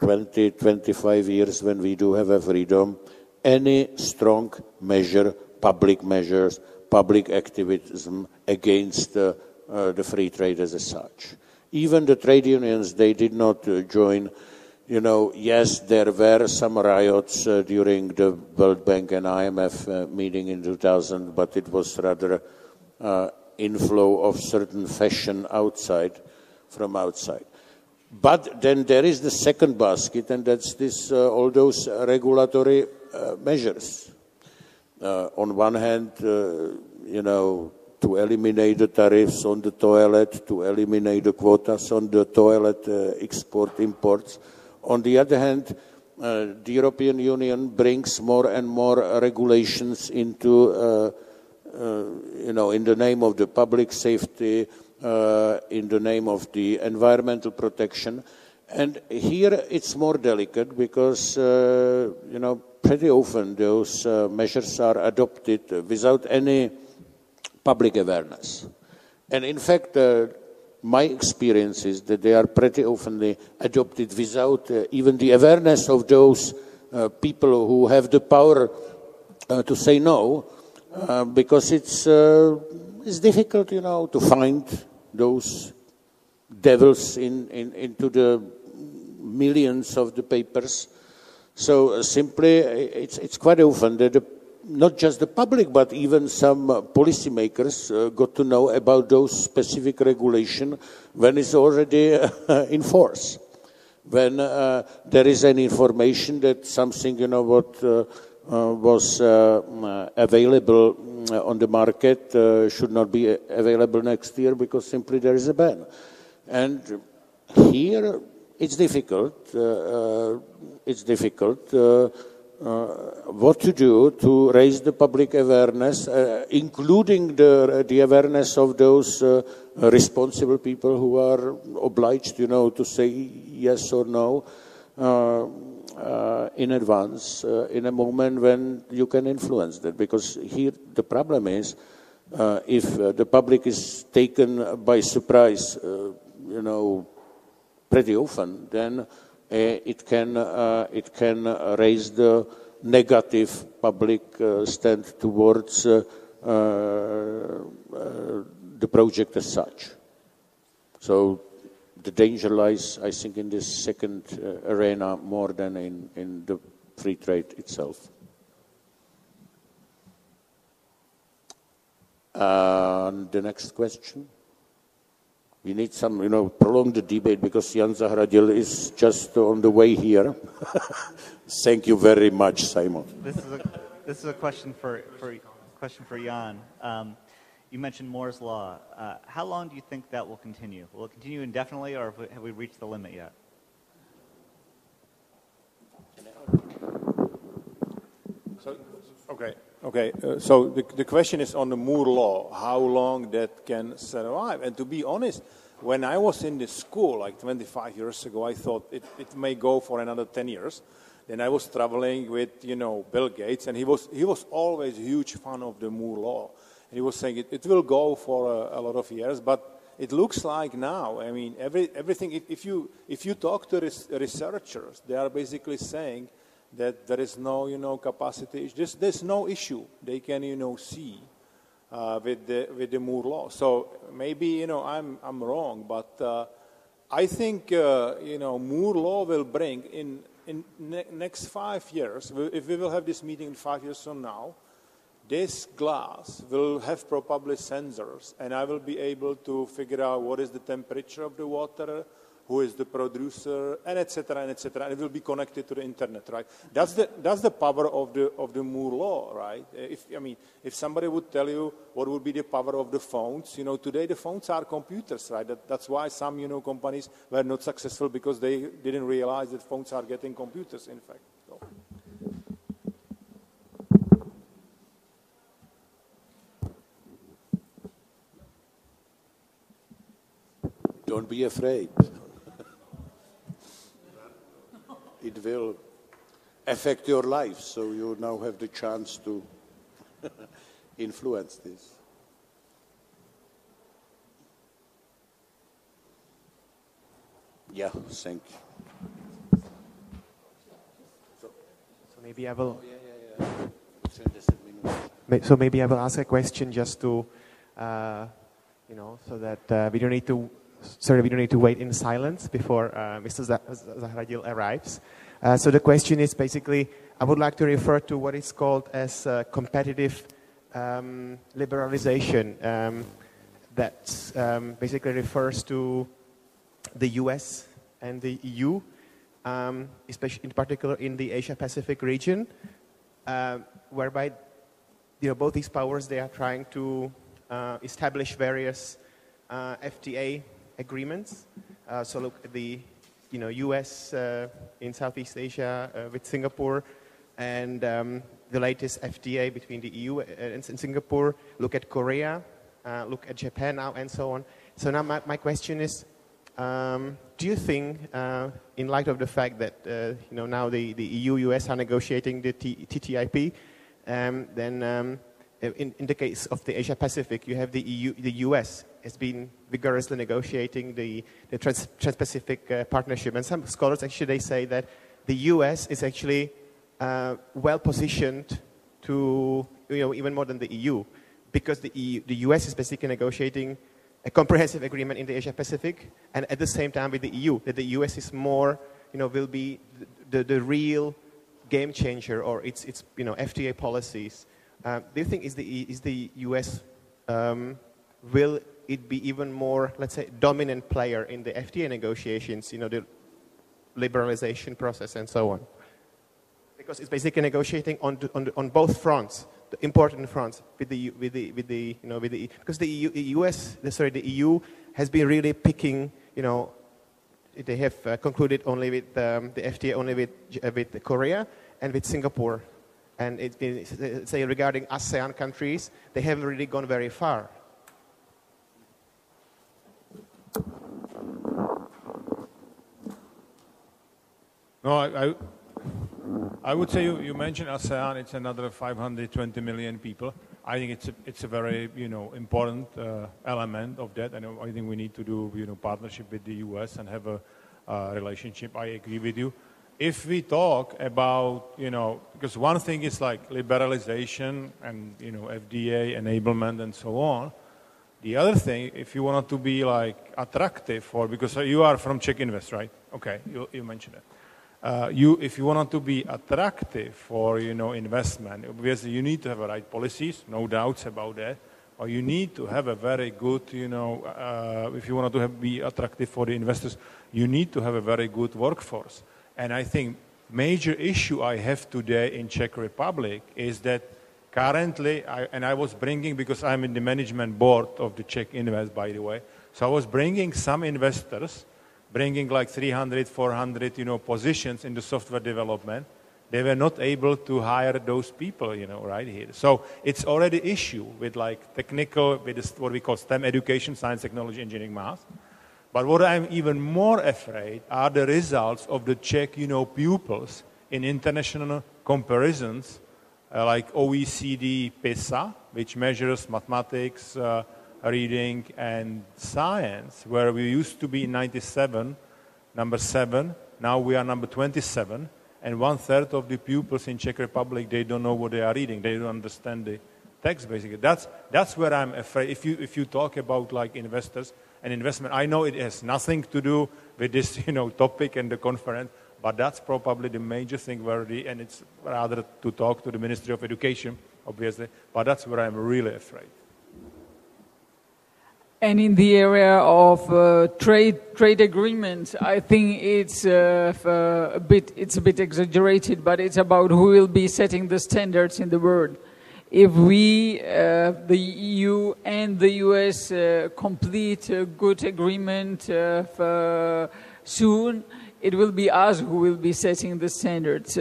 20, 25 years when we do have a freedom, any strong measure, public measures, public activism against uh, uh, the free trade as such. Even the trade unions, they did not uh, join. You know, yes, there were some riots uh, during the World Bank and IMF uh, meeting in 2000, but it was rather inflow of certain fashion outside, from outside. But then there is the second basket, and that's this, uh, all those regulatory uh, measures. Uh, on one hand, uh, you know, to eliminate the tariffs on the toilet, to eliminate the quotas on the toilet uh, export imports. On the other hand, uh, the European Union brings more and more regulations into you know, in the name of the public safety, uh, in the name of the environmental protection. And here it's more delicate because, uh, you know, pretty often those measures are adopted without any public awareness. And in fact, my experience is that they are pretty often adopted without uh, even the awareness of those uh, people who have the power uh, to say no uh, because it's, uh, it's difficult, you know, to find those devils in, in, into the millions of the papers. So uh, simply, it's, it's quite often that the, not just the public, but even some uh, policymakers uh, got to know about those specific regulation when it's already *laughs* in force. When there is an information that something, you know, what Uh, was uh, uh, available on the market should not be available next year because simply there is a ban. And here it's difficult. it's difficult uh, what to do to raise the public awareness, uh, including the, the awareness of those uh, responsible people who are obliged, you know, to say yes or no in advance, in a moment when you can influence that. Because here the problem is, if the public is taken by surprise, you know, pretty often, then Eh, it can, uh, it can raise the negative public uh, stand towards uh, the project as such. So the danger lies, I think, in this second arena more than in, in the free trade itself. And the next question. We need some, you know, prolong the debate because Jan Zahradil is just on the way here. *laughs* Thank you very much, Simon. This is a, this is a question for, for, question for Jan. Um, you mentioned Moore's Law. Uh, how long do you think that will continue? Will it continue indefinitely or have we, have we reached the limit yet? So, okay. Okay, uh, so the, the question is on the Moore law, how long that can survive. And to be honest, when I was in the school, like 25 years ago, I thought it, it may go for another 10 years. Then I was traveling with, you know, Bill Gates, and he was, he was always a huge fan of the Moore law. He was saying it, it will go for a, a lot of years, but it looks like now, I mean, every, everything, if you, if you talk to res- researchers, they are basically saying that there is no, you know, capacity. There's, there's no issue they can, you know, see uh, with the with the Moore law. So maybe, you know, I'm I'm wrong, but uh, I think, uh, you know, Moore law will bring in in ne- next five years. If we will have this meeting in five years from now, this glass will have probably sensors, and I will be able to figure out what is the temperature of the water who is the producer, and etc. and etc. And it will be connected to the internet, right? That's the that's the power of the of the Moore law, right? If I mean, if somebody would tell you what would be the power of the phones, you know, today the phones are computers, right? That, that's why some you know companies were not successful because they didn't realize that phones are getting computers, in fact. So. Don't be afraid it will affect your life, so you now have the chance to *laughs* influence this. Yeah, thank you. So, so maybe I will. Oh, yeah, yeah, so maybe I will ask a question just to, uh, you know, so that uh, we don't need to sorry, we don't need to wait in silence before uh, Mr. Zahradil arrives. Uh, so the question is basically, I would like to refer to what is called as uh, competitive um, liberalization. Um, that um, basically refers to the US and the EU, um, especially in particular in the Asia-Pacific region, uh, whereby you know, both these powers, they are trying to uh, establish various uh, FTA agreements. Uh, so look at the you know, U.S. Uh, in Southeast Asia uh, with Singapore, and um, the latest FTA between the EU and, and Singapore. Look at Korea. Uh, look at Japan now, and so on. So now my, my question is. Um, do you think, uh, in light of the fact that uh, you know now the, the EU-US are negotiating the T- TTIP, um, then um, in, in, the case of the Asia Pacific, you have the EU, the US has been vigorously negotiating the, the Trans, Trans-Pacific uh, Partnership. And some scholars actually they say that the US is actually uh, well positioned to, you know, even more than the EU, because the, EU, the US is basically negotiating a comprehensive agreement in the Asia Pacific, and at the same time with the EU, that the US is more, you know, will be the, the, the real game changer or its, its you know, FTA policies. Uh, do you think is the, is the US um, will it be even more, let's say, dominant player in the FTA negotiations, you know, the liberalization process and so on? because it's basically negotiating on, on, on both fronts, the important fronts with the, with the, with the, you know, with the, because the, EU, US, sorry, the EU has been really picking, you know, they have uh, concluded only with um, the FTA only with, uh, with Korea and with Singapore. And it, it, say regarding ASEAN countries, they haven't really gone very far. No, I, I, I would say you, you, mentioned ASEAN. It's another 520 million people. I think it's a, it's a very you know important uh, element of that, and I think we need to do you know partnership with the U.S. and have a uh, relationship. I agree with you. If we talk about you know because one thing is like liberalization and you know FDI enablement and so on. The other thing, if you want to be like attractive for because you are from Czech Invest, right? Okay, you, you mentioned it uh, you, if you want to be attractive for you know investment, obviously you need to have the right policies, no doubts about that. Or you need to have a very good, you know, uh, if you want to have, be attractive for the investors, you need to have a very good workforce. And I think major issue I have today in Czech Republic is that currently, I, and I was bringing because I'm in the management board of the Czech Invest, by the way. So I was bringing some investors bringing like 300, 400, you know, positions in the software development. They were not able to hire those people, you know, right here. So it's already issue with like technical, with what we call STEM education, science, technology, engineering, math. But what I'm even more afraid are the results of the Czech, you know, pupils in international comparisons, uh, like OECD PISA, which measures mathematics, uh, reading and science, where we used to be in 97, number seven, now we are number 27, and one third of the pupils in Czech Republic, they don't know what they are reading. They don't understand the text, basically. That's, that's where I'm afraid. If you, if you talk about like investors and investment, I know it has nothing to do with this, *laughs* you know, topic and the conference, but that's probably the major thing where the, and it's rather to talk to the Ministry of Education, obviously, but that's where I'm really afraid. And in the area of uh, trade trade agreements, I think it's uh, uh, a bit it's a bit exaggerated, but it's about who will be setting the standards in the world. If we, uh, the EU and the US, uh, complete a good agreement uh, soon, it will be us who will be setting the standards.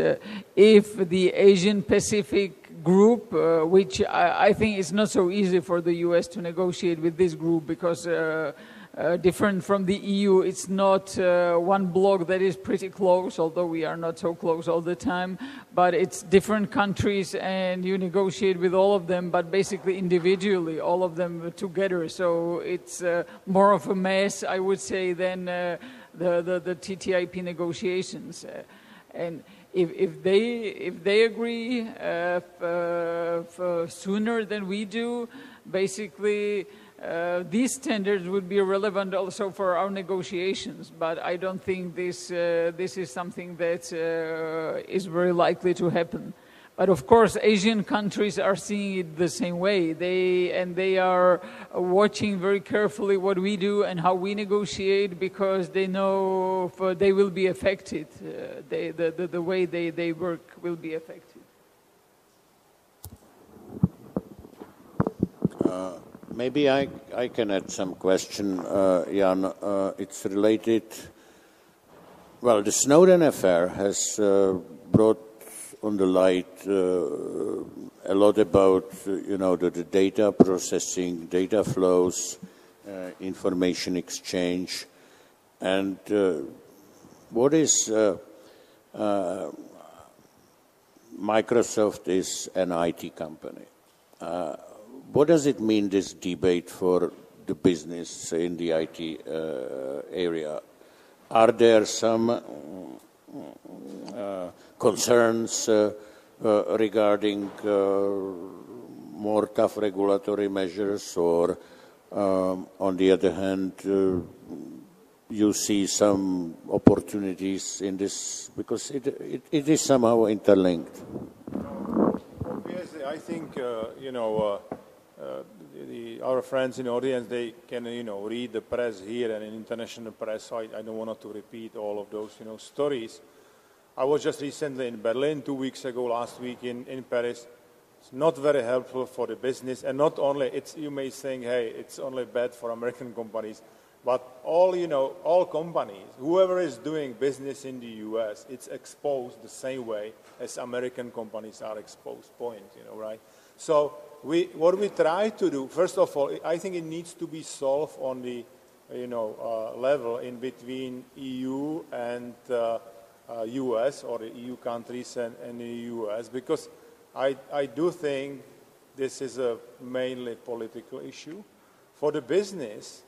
if the Asian Pacific group, uh, which I, I, think is not so easy for the US to negotiate with this group because uh, uh, different from the EU, it's not uh, one bloc that is pretty close, although we are not so close all the time, but it's different countries and you negotiate with all of them, but basically individually, all of them together. So it's uh, more of a mess, I would say, than uh, the, the, the, TTIP negotiations. and if, if, they, if they agree uh, uh sooner than we do, basically uh, these standards would be relevant also for our negotiations. But I don't think this, uh, this is something that uh, is very likely to happen. But of course, Asian countries are seeing it the same way. They, and they are watching very carefully what we do and how we negotiate because they know they will be affected. Uh, they, the, the, the way they, they work will be affected. Uh, maybe I, I can add some question, uh, Jan. Uh, it's related. Well, the Snowden affair has uh, brought on the light uh, a lot about you know the, the, data processing, data flows, uh, information exchange, and uh, what is uh, uh, Microsoft is an IT company. Uh, what does it mean this debate for the business in the IT area? Are there some uh, uh, regarding uh, more tough regulatory measures, or um, on the other hand, you see some opportunities in this because it, it, it is somehow interlinked. Obviously, I think uh, you know uh, uh, the, our friends in the audience they can you know read the press here and in international press. So I, I don't want to repeat all of those you know stories. I was just recently in Berlin, two weeks ago, last week in, in Paris. It's not very helpful for the business, and not only, it's, you may think, hey, it's only bad for American companies, but all, you know, all companies, whoever is doing business in the U.S., it's exposed the same way as American companies are exposed, point, you know, right? So we, what we try to do, first of all, I think it needs to be solved on the, you know, uh, level in between EU and uh, Uh, US or EU countries and, and the US because I, I do think this is a mainly political issue. For the business,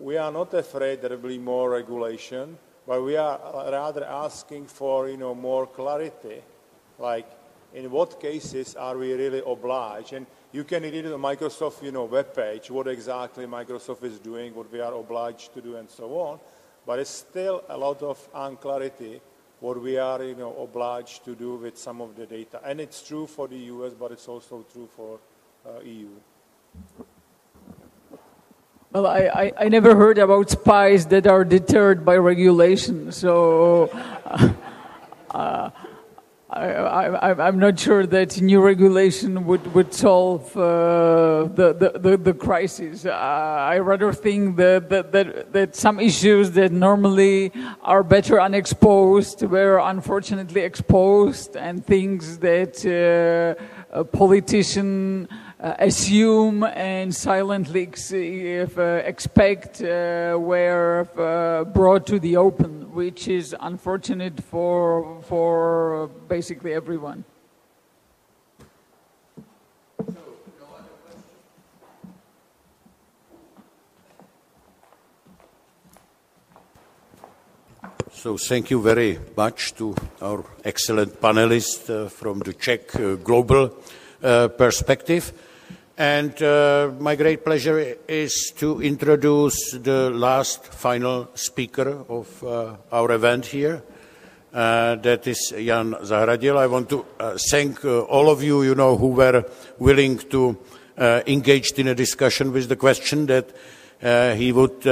we are not afraid there will be more regulation, but we are rather asking for you know, more clarity, like in what cases are we really obliged? And you can read the Microsoft you know, webpage, what exactly Microsoft is doing, what we are obliged to do, and so on. But it's still a lot of unclarity what we are you know, obliged to do with some of the data. And it's true for the US, but it's also true for uh, EU. Well, I, I, I, never heard about spies that are deterred by regulation, so *laughs* uh, I, am not sure that new regulation would, would solve uh, the, the, the, the, crisis. Uh, I rather think that, that, that, that, some issues that normally are better unexposed were unfortunately exposed, and things that uh, a politician assume and silently if, uh, expect uh, were uh, brought to the open, which is unfortunate for, for basically everyone. So thank you very much to our excellent panelists uh, from the Czech uh, global uh, perspective. And uh, my great pleasure is to introduce the last final speaker of uh, our event here. Uh, that is Jan Zahradil. I want to uh, thank uh, all of you, you know, who were willing to uh, engage in a discussion with the question that he would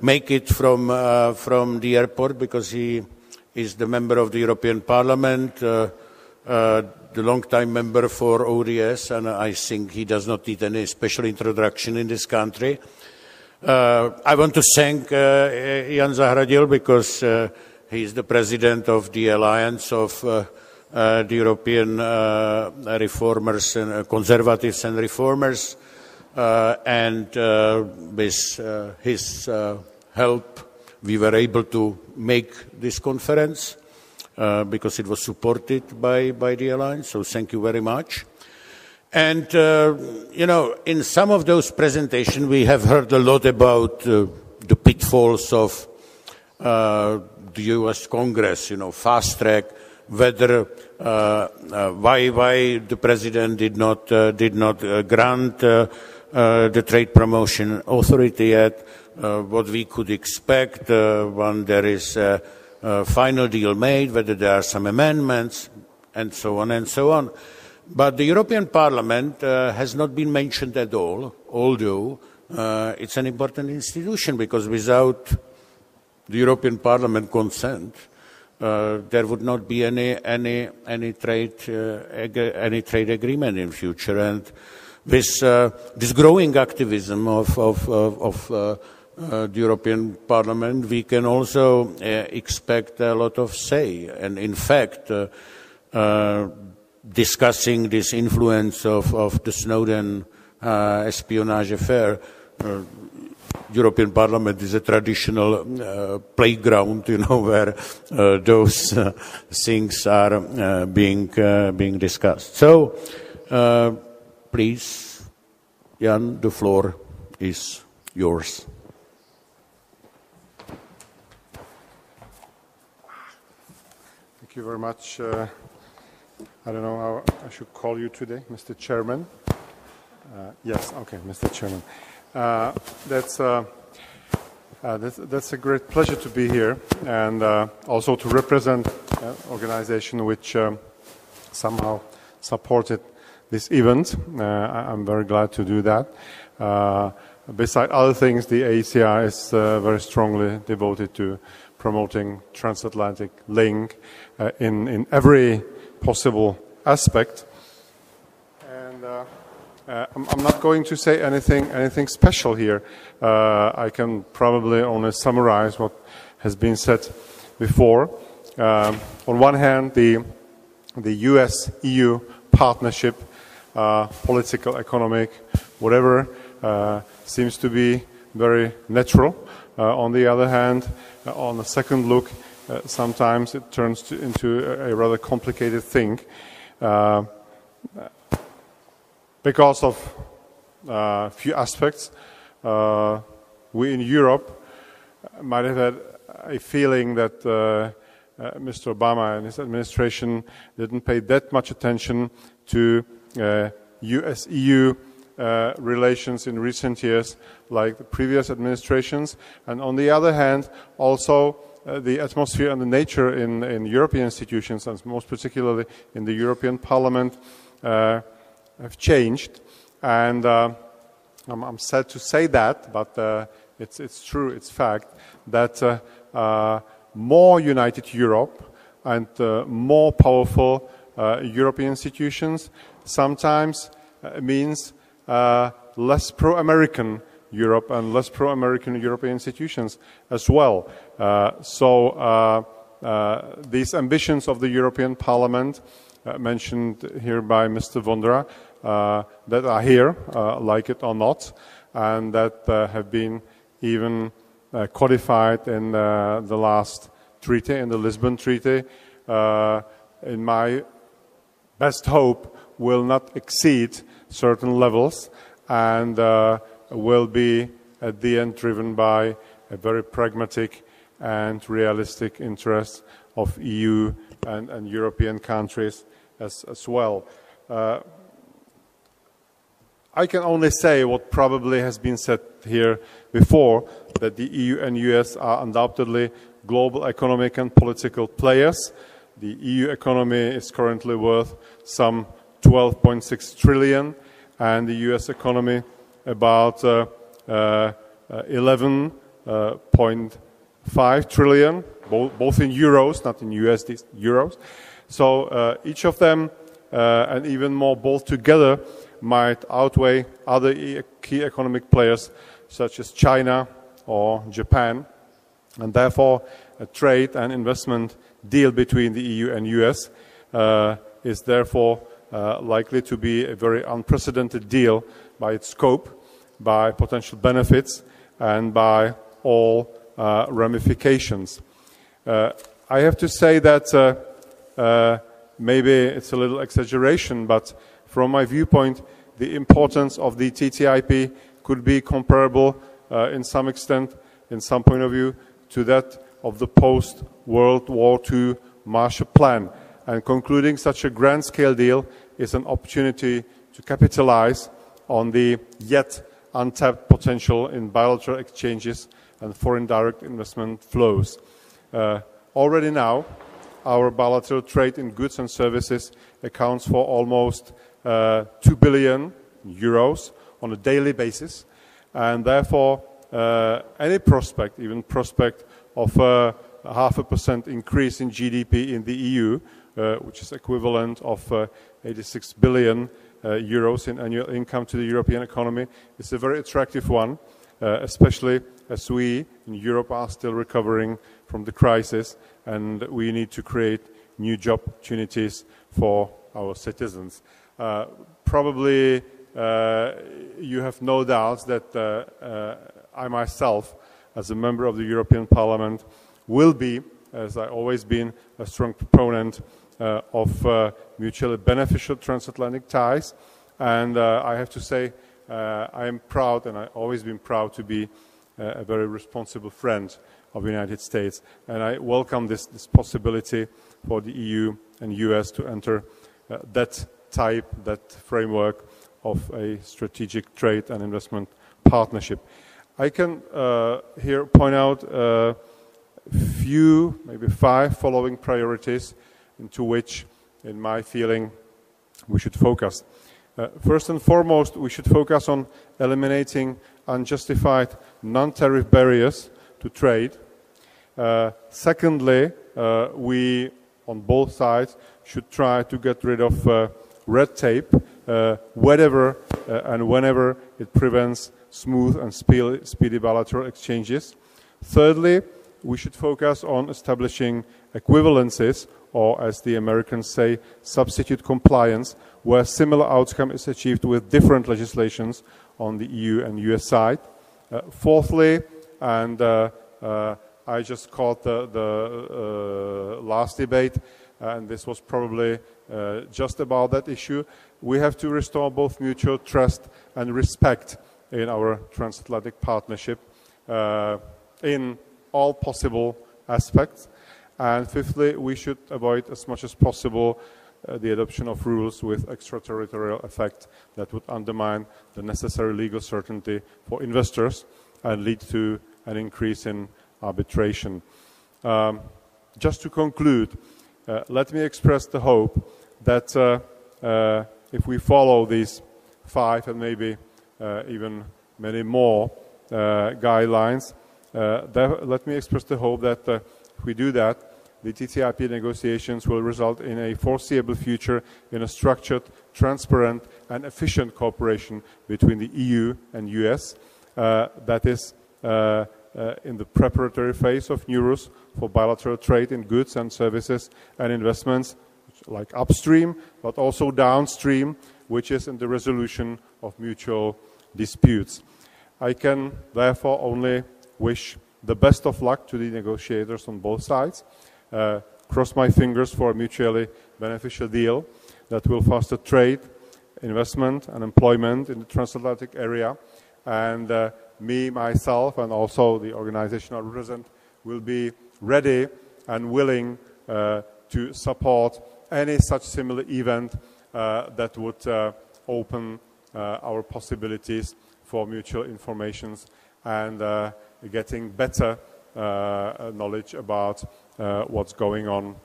make it from, from the airport because he is the member of the European Parliament, the long-time member for ODS, and I think he does not need any special introduction in this country. Uh, I want to thank uh, Jan Zahradil because uh, he is the president of the Alliance of uh, uh, the European uh, Reformers and Conservatives and Reformers, and with his help, we were able to make this conference uh, because it was supported by, by the alliance. So thank you very much. And, uh, you know, in some of those presentations, we have heard a lot about uh, the pitfalls of uh, the U.S. Congress, you know, fast track, whether uh, uh, why why the president did not did not grant the trade promotion authority yet, what we could expect when there is uh, final deal made, whether there are some amendments, and so on and so on. But the European Parliament uh, has not been mentioned at all, although uh, it's an important institution because without the European Parliament consent, uh, there would not be any any any trade uh, any trade agreement in future. And with uh, this growing activism of of, of, of uh, the European Parliament, we can also uh, expect a lot of say. And in fact, uh, uh discussing this influence of, of the Snowden uh, espionage affair, uh, European Parliament is a traditional playground, *laughs* you know, where those things are being being discussed. So, please, Jan, the floor is yours. Thank you very much. Uh, I don't know how I should call you today, Mr. Chairman. Uh, yes, okay, Mr. Chairman. Uh, that's, uh, uh, that's, that's, a great pleasure to be here and uh, also to represent an organization which um, somehow supported this event. I'm very glad to do that. Beside other things, the AECR is very strongly devoted to promoting transatlantic link uh, in, in every possible aspect. And uh, uh, I'm, I'm, not going to say anything, anything special here. Uh, I can probably only summarize what has been said before. Um, on one hand, the, the US EU partnership, uh, political, economic, whatever, uh, seems to be very natural. Uh, on the other hand, uh, on a second look, uh, sometimes it turns to, into a, a, rather complicated thing because of a few aspects. we in Europe might have had a feeling that uh, Mr. Obama and his administration didn't pay that much attention to uh, US EU uh, relations in recent years like the previous administrations. And on the other hand, also uh, the atmosphere and the nature in, in, European institutions, and most particularly in the European Parliament, uh, have changed. And uh, I'm, I'm, sad to say that, but uh, it's, it's, true, it's fact, that more united Europe and more powerful European institutions sometimes means uh, less pro-American Europe and less pro-American European institutions as well. Uh, so uh, uh these ambitions of the European Parliament mentioned here by Mr. Vondra that are here, like it or not, and that have been even codified in the last treaty, in the Lisbon Treaty, in my best hope, will not exceed certain levels and uh, will be at the end driven by a very pragmatic and realistic interest of EU and, and European countries as, as well. Uh, I can only say what probably has been said here before, that the EU and US are undoubtedly global economic and political players. The EU economy is currently worth some 12.6 trillion and the US economy about uh, uh, 11.5 trillion, both, both in euros, not in USD, euros. So uh, each of them, uh, and even more both together, might outweigh other key economic players such as China or Japan. And therefore, a trade and investment deal between the EU and US uh, is therefore uh, likely to be a very unprecedented deal by its scope, by potential benefits, and by all uh, ramifications. Uh, I have to say that uh, uh, maybe it's a little exaggeration, but from my viewpoint, the importance of the TTIP could be comparable in some extent, in some point of view, to that of the post-World War II Marshall Plan and concluding such a grand scale deal is an opportunity to capitalize on the yet untapped potential in bilateral exchanges and foreign direct investment flows. Uh, already now, our bilateral trade in goods and services accounts for almost uh, 2 billion euros on a daily basis, and therefore uh, any prospect, even prospect of a half a percent increase in GDP in the EU uh, which is equivalent of uh, 86 billion uh, euros in annual income to the European economy, is a very attractive one, especially as we in Europe are still recovering from the crisis and we need to create new job opportunities for our citizens. Uh, probably uh, you have no doubts that uh, I myself, as a member of the European Parliament, will be, as I always been, a strong proponent uh, of uh, mutually beneficial transatlantic ties. And uh, I have to say, I am proud, and I've always been proud to be a very responsible friend of the United States. And I welcome this, this possibility for the EU and US to enter uh, that type, that framework of a strategic trade and investment partnership. I can uh, here point out a uh, few, maybe five following priorities into which, in my feeling, we should focus. Uh, first and foremost, we should focus on eliminating unjustified non-tariff barriers to trade. Uh, secondly, uh, we on both sides should try to get rid of uh, red tape uh, wherever uh, and whenever it prevents smooth and speedy bilateral exchanges. Thirdly, we should focus on establishing equivalences, or as the Americans say, substitute compliance, where similar outcome is achieved with different legislations on the EU and US side. Uh, fourthly, and uh, uh, I just caught the, the uh, last debate, and this was probably uh, just about that issue. We have to restore both mutual trust and respect in our transatlantic partnership uh, in all possible aspects. And fifthly, we should avoid as much as possible uh, the adoption of rules with extraterritorial effect that would undermine the necessary legal certainty for investors and lead to an increase in arbitration. Um, just to conclude, uh, let me express the hope that uh, uh if we follow these five and maybe uh, even many more uh, guidelines, let me express the hope that if we do that, the TTIP negotiations will result in a foreseeable future in a structured, transparent, and efficient cooperation between the EU and US uh, that is uh, uh, in the preparatory phase of NURUS for bilateral trade in goods and services and investments, like upstream, but also downstream, which is in the resolution of mutual disputes. I can therefore only wish the best of luck to the negotiators on both sides cross my fingers for a mutually beneficial deal that will foster trade, investment, and employment in the transatlantic area. And uh, me, myself, and also the organization I represent will be ready and willing uh, to support any such similar event uh, that would uh, open uh, our possibilities for mutual informations and getting better knowledge about uh, what's going on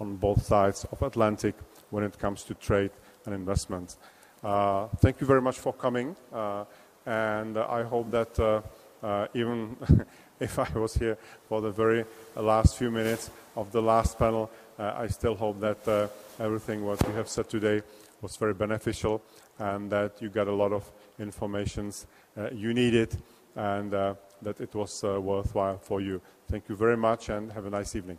on both sides of Atlantic when it comes to trade and investment. Uh, thank you very much for coming, uh, and I hope that even *laughs* if I was here for the very last few minutes of the last panel, I still hope that everything what we have said today was very beneficial and that you got a lot of information uh, you needed and uh, that it was uh, worthwhile for you. Thank you very much and have a nice evening.